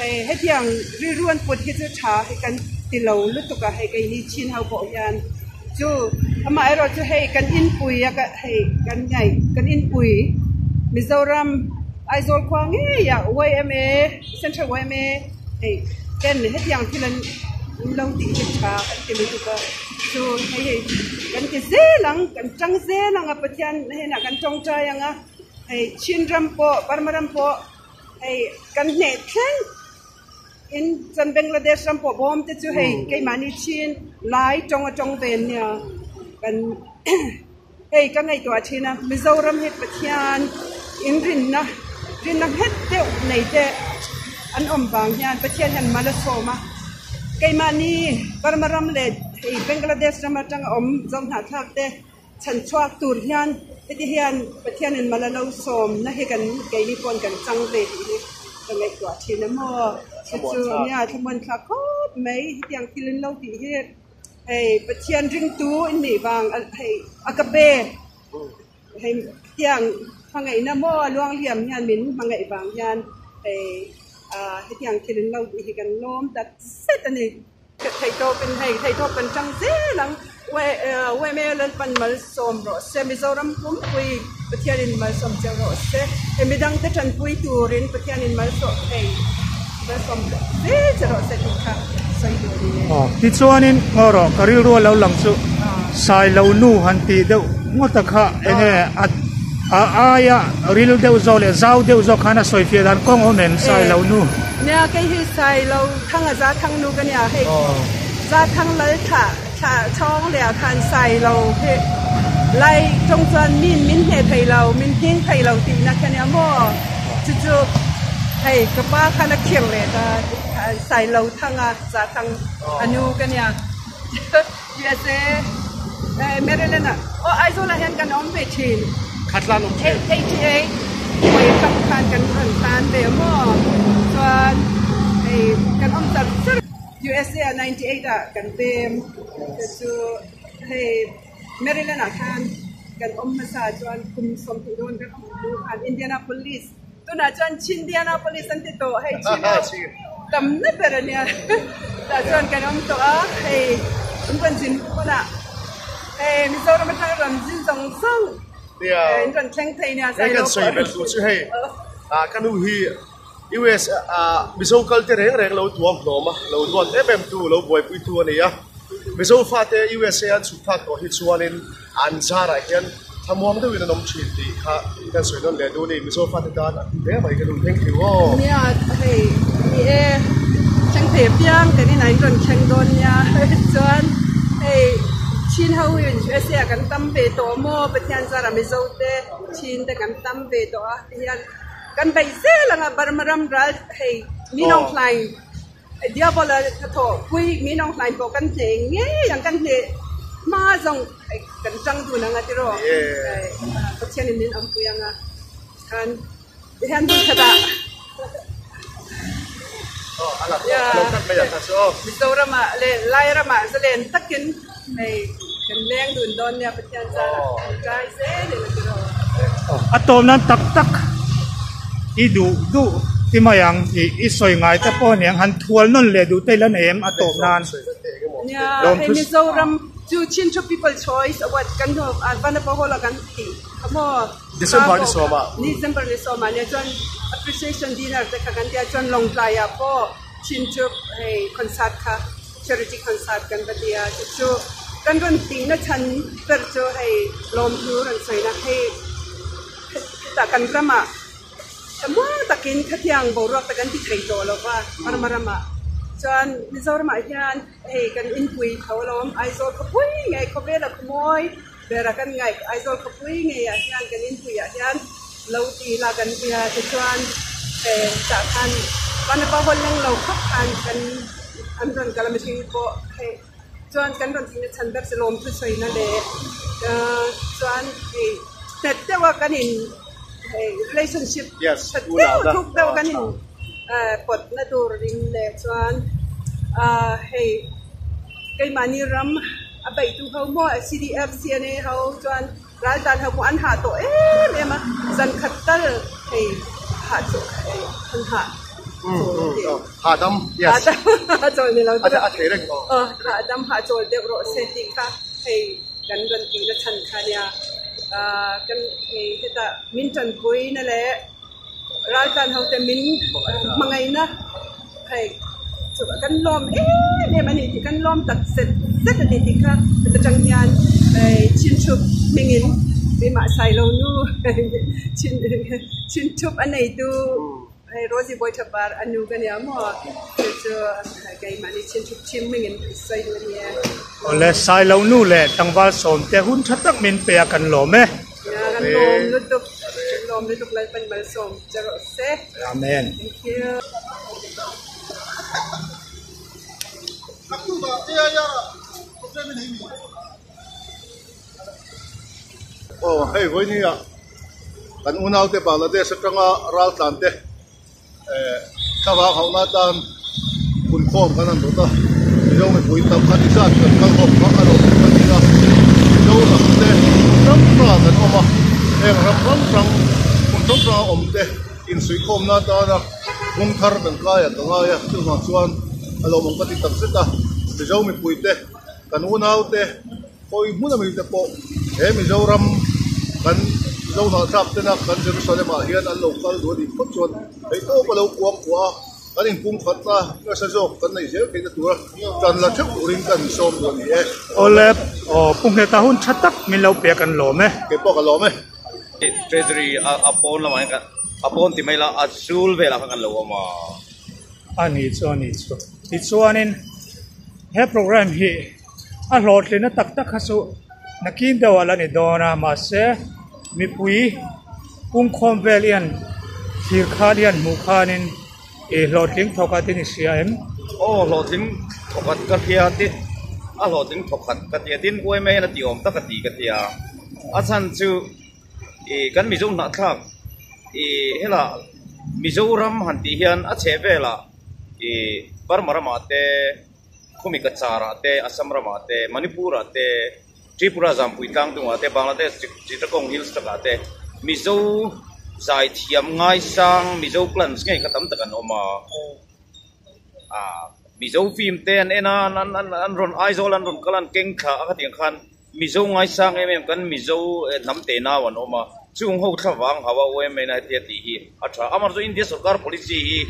hay hết yang ri ruan pot hi chu tha hay kan ti lo lu tu ka hay kai hi chin hau bo yan chu ama ero chu hay kan in pui ya ka hay kan ngai kan in pui mizoram aizol kwang e ya yma central yma hey ten hết yang ti lan lo ti hi tha kan ti lu ka chu hay hay kan ti ze lang kan chang ze lang a patian hay na kan chong cha yang a hay chin ram po parmaram po ไอ้กันเนตเช่น in จันเบงละเดชรัมปอบอมจะช่วยกีมานิชินหลายจงอจงเตนเนี่ยเป็นเฮ้ยก็ไงตัวชินะมิโซรัมเฮ็ดปะเทียนอินรินนะรินนักเฮ็ดเดียวในเดอันอมบางยานปะเทียนยันมาลสโอมาเกมานีปรมารัมเลดเฮ้เบงละเดชรัมาจังอมจงหาทักเดฉันชอบตูดยนปะเทียนปะเทียนนันมาละลาโอมนะเฮกันเกยนี่ปนกันจังเลยนี่ก็ไงตัวชินะมอ pui mizoram aizol kwang e ya YMA central YMA hay kan hết yang thi lan lo ti hi tha kan ti lu tu ka chu hay hay kan ti ze lang kan chang ze lang a pathian hay na kan tong cha yang a hay chin ram po parmaram po hay kan ne thlen in chan Bangladesh ram po bom te chu hei ke mani chin lai tong a tong ven nia kan hei ka ngai to achina mizoram het pathian in rin na rin na het te nei te an om bang hian pathian han mala soma ke mani parmaram le hei Bangladesh ram atang om zong na thak te chan chuak tur hian te hian pathian in mala lo som na he kan ke ni pon kan chang ve ni ka ngai to achina mo chu nya thumon kha ko mai yang kilin lo ti he hey pathian ring tu in ni wang hey akabe hey yang pangai na mo luang liam nyan min mangai wang yan hey ah he yang kilin lo ti he kan lom dat set ani thai to pen hey thai to pen chang ze lang we we me lan pan mal som ro se mi zoram kum pui pathian in mal som chang ro se e midang te chan pui turin pathian in mal so hey ti chuanin ngoro karil ro lo lang chu sai lo nu han ti deuh ngota kha ene at a aya ril deuh zo le zau deuh zo khana soi fia dan kong o nen sai lo nu ne cái hi sai lo thang a za thang nu ka nya he za thang lal tha tha chong le khan sai lo he lai trong chuan min min he thai lo min hin thai lo ti na ka nya mo chu chu hay cái ba khá là kiêng lệ ta. Xài lâu thăng à giá thăng. Anu cái nhà. USA Maryland à. Ô ai rồi là hiện cái ông về chín khát lan ông ATA quay tập khan cái phần tan về mà. Cho hay cái ông tập USA 98 à cái về cho hay Maryland à khan. Cái ông mà sa cho anh cùng sống thủ đô cái ông khan Indianapolis tu na chuan Indianapolis an ti to hei China tam na pera nia ta chuan kan om to a hei un kan jin kuna hei mi zo ma thang ram jin song song tia in kan thleng thei nia sai kan soi bel tu chu hei a kanu hi US a mizo kal te reng reng lo tuam no ma lo don mm tu lo boy pui tu ani ya mizo fa te USA an chu tha to hi chuanin an zara hian ทำมองด้วยวินนมชีดีค่ะกันสวยนั่นแหละดูนี่มิโซฟาติการเดี๋ยวไปกันดูเพ่งคิวเนี่ยเฮ้ยนี่เอช่างเทียบยังแต่ที่ไหนโดนแข่งโดนเนี่ยจนเฮ้ยชินเฮาอยู่ช่วยเสียกันตั้มเปโตโมปะเทียนจารามิโซเตชินแต่กันตั้มเปโตอ่ะเฮียกันไปเสียละงบารมารมรัลเฮ้ยมีน้องคลายเดียวบอลเลยโถคุยมีน้องคลายบอกกันเองเงี้ยอย่างกันเนี่ย ma zong kan chang du na nga tiro ko chen min am pu yang kan han du khada ala lo kat me ya ta so. Mizoram ah le Lairam ah zalen takin hey kan leng dun don ya patian sa kai se le lo atom nan tak tak. I du du ti mayang i i soi ngai ta po niang. Han thual non le du te lan em atom nan. Yeah, Long hey, to- Mizoram to change to people choice what kan ho an ban pa hola kan ti amo December ni soma. December ni soma. Ne jon appreciation dinner te ka kan dia jon long playa po. Chin to hey concert ka charity concert kan ba dia. Chu kan ron ting na chan per cho hey lom nu ran sai na hey ta kan rama จนมิโซรมาเฮียนเฮ้กันอินคุยเขาล้มไอโซก็พุยไงเขาเรียกขโมยเบรากันไงไอโซก็พุยไงอะเฮียนกันอินคุยอะเฮียนเราตีลากันเฮียจะชวนเอ่อจากทานวันนี้พอวันยังเราขับผ่านกันอันนั้นกำลังชิงโบเฮ้จวนกันตอนที่ฉันแบบสโลมทุกสิ่งนั่นแหละเอ่อจวนที่แต่แต่ว่ากันอิน relationship yes แต่ว่าทุกเแต่ว่กันอิน pot na tur rin le chuan uh, hey kay mani ram abay tu hau mo CDF CNA hau chuan ral dan hau mo an ha to em em zan khatal hey ha chu hey an ha ha dam yes. Ha chol ni lo ada a the rek ờ ha dam ha chol de ro se ti kha hey gan gan ti na chan kha nia à kan hey heta min chan pui na le ral dan hau te min mangai na hey so kan lom. Eh em ani ti kan lom tak set set ni ti kha ta chang hian hey chin chup mingin be ma sai lo nu chin chin chup anai tu hey rosi boy thabar anu kan ya mo so kai mani chin chup chim mingin sai lo ni ya ole sai lo nu le tangwal som te hun thatak min pe kan lo me kan lom lu tuk lom lu tuk lai pan mal som jaro se amen. Thank you. Oh hey với như ạ kan unaw te bangladesh sa tanga ral tlan te eh kawa hau na tan kun khom kan an ta yo me pui tam kan isa kan kal hom ma aro kan ina yo la te ram pra kan oma em ram ram ram kun tom pra om te in sui khom na ta na. Kun thar kan ka ya ta nga ya. Tu ma chuan. Alo mong pati tam se ta. Te yo me pui te kan unaw te koi muna mi te po he mi zo ram kan zo na trap te na. Kan Jerusalem a hian an local do di phot chuan ei to pa lo kuang kwa kan in pum khat na ka sa zo kan nei zel ke ta tur kan la thak ring kan som do ni e ole o pung he ta hun thatak min lo pe kan lo me ke po ka lo me treasury a a pon la mai ka a pon ti mai la a sul ve la kan lo ma ani chu ani chu ti chuanin he program hi a hlot le na tak tak hasu nakin dawala ni dona ma se mi pui pung khom vel ian thir khalian mu khanin e hlot ling thoka tin sia em. O lo tim thokat ka thia ti. A lo tim thokat ka tia tin koi me na ti om ta ka ti ka tia a chan chu e kan mi zum na thak e hela mizoram han ti hian a che vela e barmara te khumi ka chara te assam rama te manipur te tripura zampui kang tu te bangladesh chitakong hills ta te mizo zai thiam ngai sang mizo plans ngai khatam takan oma a mizo phim te an ena à, an an an ron aizol an ron kalan keng kha a tiang khan. Mizo ngai sang, em em kan mizo nam te na wan oma chung ho thawang hawa we me na te ti hi. Acha amar zo india sarkar policy hi,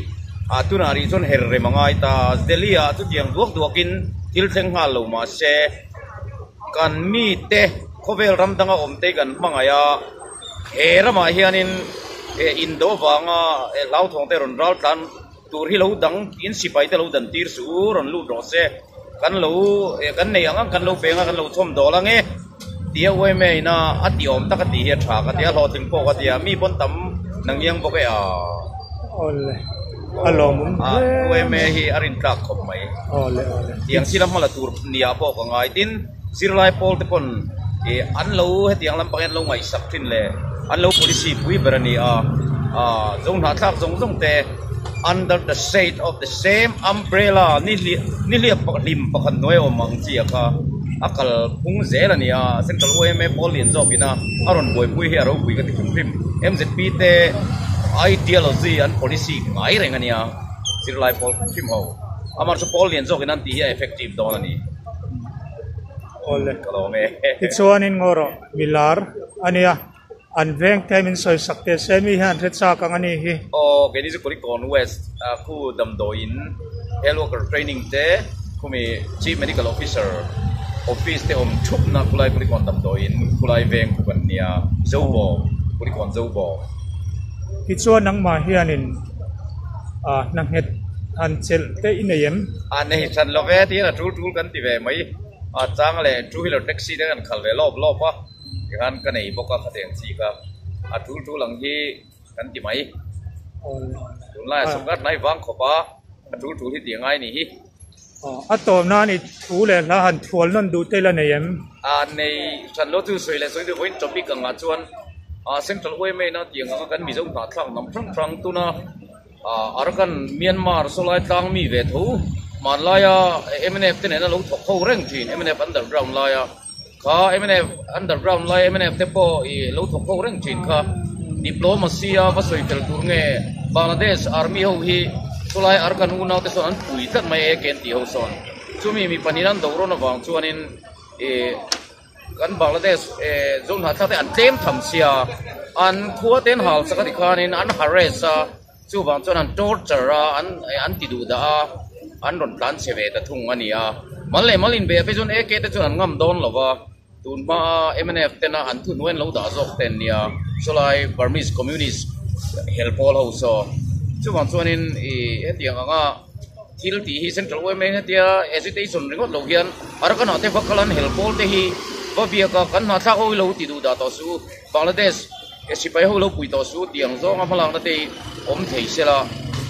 a tunari chon her re mangai ta delhi a tu tiang duak duakin, til theng ha lo ma se. Kan mi te, khovel ram danga om te kan mangaya he rama hianin e indo wanga e lau thong te ron ral tan tur hi lo dang, in sipai te lo dan tir su, ron lu ro se. Kan lo e kan nei ang kan lo penga kan lo thom เดียวไว้ไม่นะอติอมตะกตีเฮ็ยฉากเดียวรอถึงพวกเดียวมีปนตํนังยังบอกไปอะโอ้เลยอารมณ์อะไว้ไม่ให้อรินตรักขบไหมโอ้เลยโอ้เลยยังสิลำมาละตูเนียพวกก็งายตินสิรลาพอลที่ปนเออันเลวเฮ็ดยังลำปางลงไว้สักทินเลยอันเล policy ปุยบรันีอะอ่าจงหาทักจงจงเต่ under the shade of the same umbrella นี่นี่เรียกปกลิมปกหน่วยอมังเจียก็ akal pung zel ania central OMA polian job ina aron boy pui hi aro pui ka ti phim. MZP te ideology and policy ngai reng ania sir lai pol phim ho amar so polian job ina ti effective don ani ole. Kalome ti chuan in ngoro milar ania an veng tem in soi sakte semi han re cha kang ani hi o ke ni ko kon west ku dam do in. Health worker training te kumi chief medical officer office te om thup na kulai kuli kon dam do in kulai veng ku kan nia zo bo kuli kon zo bo. Ti chuan nang ma hianin a nang het an chel te in ayem an nei chan lo ve ti na tul tul kan ti ve mai. A chang le two wheeler taxi te kan khal ve lob lob pa kan kan nei boka khateng chi ka. A tul tul lang hi kan ti mai. Tun lai sukat nai wang khopa a tul tul hi ti ngai ni hi 哦，啊，到那你除了那很纯论都对了呢人。啊，你纯罗就水了，所以就会准备更啊纯。啊，先准备没那点啊，跟米中打仗，那么仗仗都那啊，而跟缅甸苏来当米为头，马来呀，MNF 这呢那龙头后人群，MNF underground 来呀，卡 MNF underground 来，MNF 这波伊龙头后人群卡，diplomacy 啊，不随便读呢，Bangladesh army 后去。chulai arkan u naute so an pui tak mai e ken ti ho son chumi mi paniran doro na wang chuanin e kan bangladesh e zon hatha te an tem tham sia. An khua ten hal saka ti khanin, an harass a chu wang chuan an torture a, an e, an ti du da a. An ron tan se ve ta thung ani a. Malle malin be pe zon e ke te chuan ngam don lova tun ma mnf tena an thun wen lo da zok ten nia chulai burmese communist helpol ho so So còn cho nên thì hết tiếng có khi lúc thì hi central way mấy hết tiếng hesitation rồi có lâu hiền ở cái nó thế vắc lần helpful thế hi có việc có cái nó thắc hồi lâu thì đủ đã tổ su Bangladesh cái sĩ bay hồi lâu quỳ tổ su tiếng do ngắm lòng nó thì ông thấy sẽ là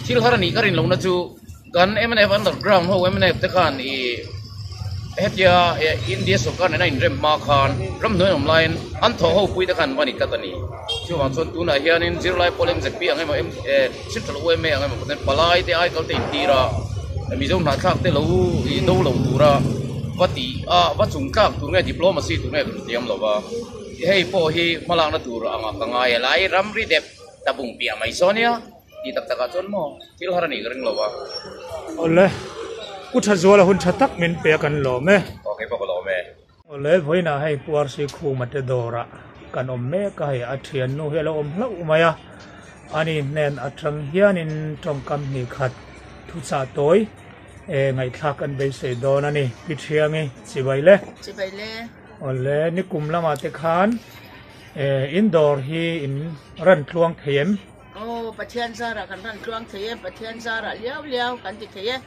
khi lúc này cái này lâu nó chú gần em này underground hồi em này tất cả thì hết hetia e, india soka na in rem ma khan, ram noi om lain, an tho ho pui da khan wani ka tani chu wang chon tu na hian in zero lai polem zek pi angai ma em central om angai ma ten palai te ai kal te tira e, mi zong na khak te lo i do lo tu ra. Vati, a, va chung ka tu ngai diplomacy tu ngai tu tiam lo ba hei po hi malang na tu ra, anga ka ngai e lai, ram ri dep tabung pi mai sonia di tak tak chon mo til harani ring lo ba ole. กูชัดจัวละหุ่นชัดตักมินเปียกันหล่อไหมโอเคปกหล่อไหมโอ้เลยพ่อหน้าให้ปวดสีคูมาเตดอระกันอมแม่ก็ให้อัเทียนนู่เฮลอมละอุมายะอันนี้แนนอัตรังเฮียนินตรงกำหนีขัดทุสาตัวเอไงทักกันไปเสดอนั่นนี่พิเทียงี้สิบไปเลยสิบไปเลยโอ้เลยนี่กลุ่มละมาเตคานเออินดอร์ฮีอินรันทรวงเทียมโอ้ประเทียนซาระกันรันทรวงเทียมประเทียนซาระเลี้ยวเลี้ยวกันติเทียม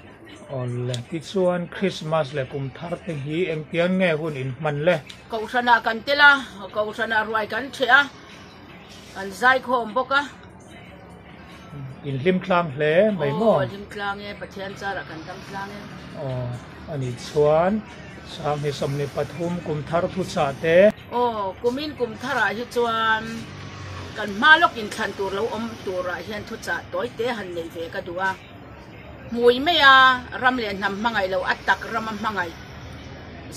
ole ti chuan christmas le kum thar te hi eng tian nge hun in man le กษณากันติละกษณารวยกันเทียกันใจโคมบกะ in lim tlang hle mai โอ้ mo ลิมกลางเอ มวยไม่อารำเลียนนำมังไงเราอัตตักรำมังไ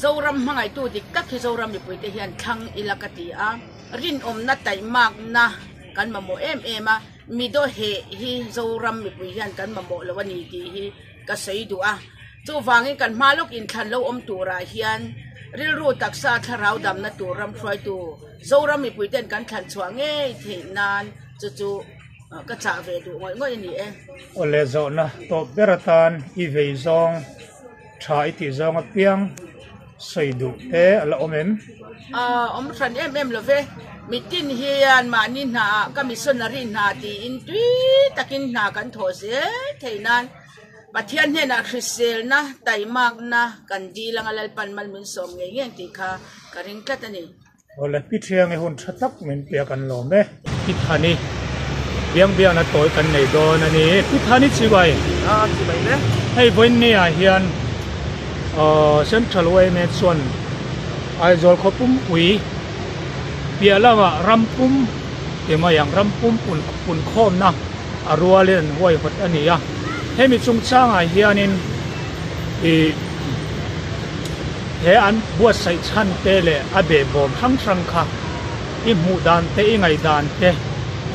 จ้ารำมังไงตัวดิกักที่โซรำอยู่ปุยเตียนทังอิลักตีอารินอมนัดใจมากนะกันมาโมเอ็มเอ็มะมีโดเฮฮีโซรำอยู่ปุยเตียนกันมาโมแล้ววันนี้ดีก็ใส่ดูอะจู่ฟังกันมาลูกอินทันเราอมตัวราเฮียนเรื่องรู้ตักซาทาราวดำนัดตัวรำคอยตัวเจ้ารำอยู่ปุยเตีนกันทันช่วงเอ้ยเทนานจู่ๆ ten kan than chuange the nan chu chu ka cha ve du ngoi ngoi ni e โอเลโซนะตบเบรตันอีเวซองทรายที่ซองเปียงใส่ดุเออละอมเอ็มอ่าอมสันเอ็มเอ็มเลยเว้มีตินเฮียนมานินหาก็มีส่วนนรินหาตีอินตุยตะกินหากันโถเสเทนั้นปัทยานเนี่ยนะคริสเซลนะไตมากนะกันดีลังอะไรปันมันมินสมเงี้ยตีค่ะกระริงกัตนี่โอเลพิเทียงไอหุ่นชัตักเหมือนเปียกันหลอมเอพิธานี เบียงเบียงนะตัวกันในโดนนั่ที่ท่านี่ชิบายอ่าชิบายเนี่ยให้เว้นเนี่ยเฮียนเอ่อเซ็นทรัลเวย์เมส่วนไอ้จอลขปุ่มอุยเปียละว่ารัมปุ่มเอมาอย่างรัมปุ่มปุ่นปุ่นข้อมนะอารัวเล่นห้วยหดอันนี้อะให้มีจุงช่างไอ้เฮียนินอีเฮอันบวชใส่ชั้นเตเลยอเบบอมทั้งทรังค่ะอิมูดานเตอิไงดานเต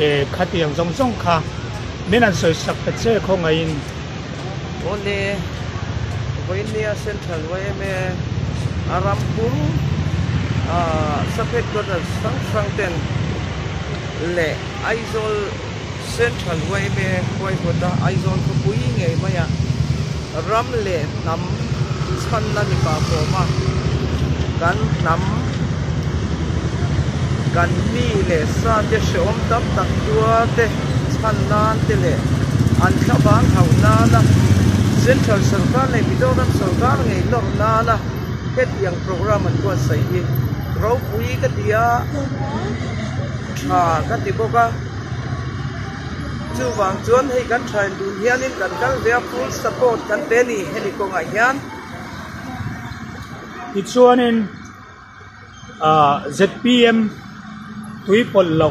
khát e khatiang rong zong kha nên anh sợi sắc bật xe không ngay Ole Voinia Central Wayme Arampur Sapet Brothers Sang Sang tên lệ Aizol Central Wayme Koi Hota Aizol ko pui mà maya Ram le nam chan na ni pa ko ma kan nam kan mi le sa te shom tam tak tua te chan nan te le. An kha bang hau na na. Central sarkar le mizoram sarkar ngai lor na na. Het yang program an ko sai hi ro pui ka dia tha ka ti ko ka. Chu wang chuan hei kan thain dun hianin kan kal vea full support kan te ni. Heli uh, ZPM tui pol lo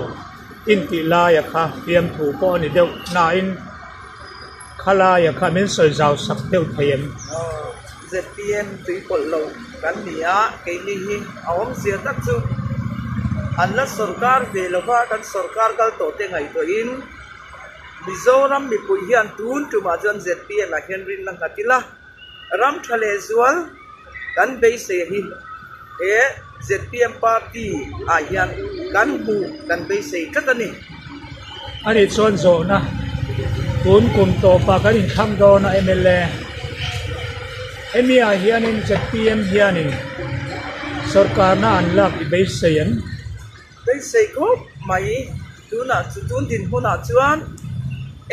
in ti la ya kha PM thu ko ni na in. Khala ya kha min soi zau sak deuh thayem ZPM tui pol lo kan ni a ke ni hi awam sia tak chu. An la sarkar ve lova kan sarkar kal to te ngai to in. Mizoram mi pui hian tun tu ma jon ZPM la Henry lang katila ram thale zual kan be se hi e ZPM party a hian kan bu kan be se tatani ani chuan zo na tun kum to pa kan in tham do na MLA emia hianin ZPM hianin sarkar na anlak i be seyan be se ko mai tuna chu tun din huna chuan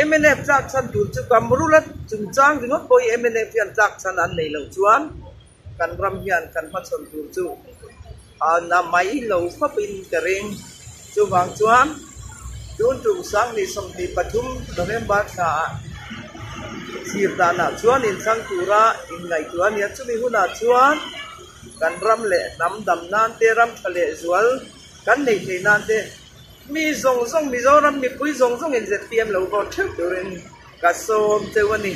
MNF chak chan tun chu kamrulat chung chang dingot boy MNF hian chak chan an. Nei lo chuan kan ram hian kan ma chon tun chu a na mai lo khapin kering chu wang chuan tun tu sang ni som ti pathum november tha sir dana chuan in sang tura in ngai chuan ya chumi huna chuan kan ram le nam dam nan te ram thale zual kan nei thei nan te mi zong zong mi zo ram mi pui zong zong in zet ZPM lo ko thuk durin ka som te wani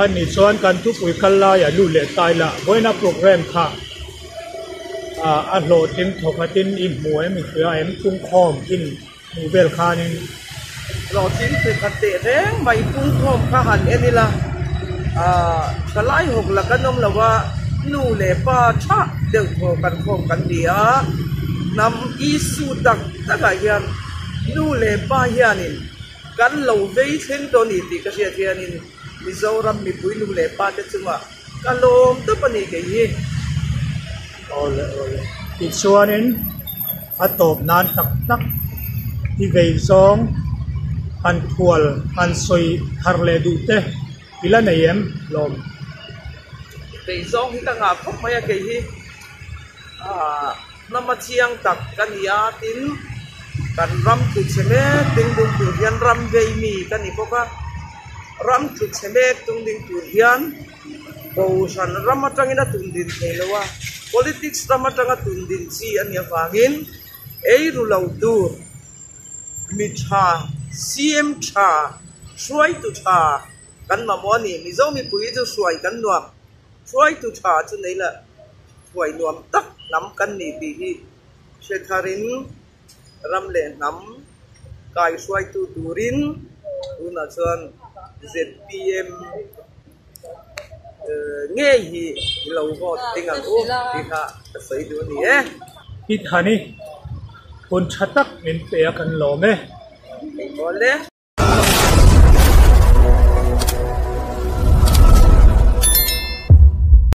อันนี้ชวนกันทุกวิคัลลาย่าดูเลตายละไว้นัโปรแกรมค่ะอ่าอัลโหลดทิ้งถกทิ้งอิ่มหมวยมีเสือเอ็มกุ้งคอมกินมูเบลคานี่หลอดทิ้งเป็นคตะแรงใบกุ้งคอมข้าหันเอ็นนี่ละอ่ากระไลหกละก็นมละว่าลูเลป้าชะเดือดโผกันโคมกันเดียนำอีสูดักตะกะยันลูเลป้าเฮียนินกันเหลวเวยเส้งตัวนี้ติกระเสียเทียนิน mizoram mi pui nu le pa te chunga kalom to pani ke hi ole ole ti chuanin atop nan tak tak ti vei zong an thual an soi har le du te pila nei em lom vei zong hi ka nga khop maya ke hi a nama chiang tak kan ya tin kan ram tu cheme ting dung tu hian ram vei mi kan i poka ram tu cheme tung ding tu hian ko san ram atangina tung din theilowa politics ram atanga tung din chi an ya wangin ei ru lo tu. Mi tha cm tha suai tu tha. Kan ma mo ni, mi zo mi pui tu suai kan nuam. Suai tu tha chu nei la. Suai nuam tak nắm kan ni bi hi. She tharin ram le nam. Kai suai tu turin una chuan zpm nghe hi lo ho tingal u ti kha sai du ni. E hit hani kun chatak min pe kan lo me ole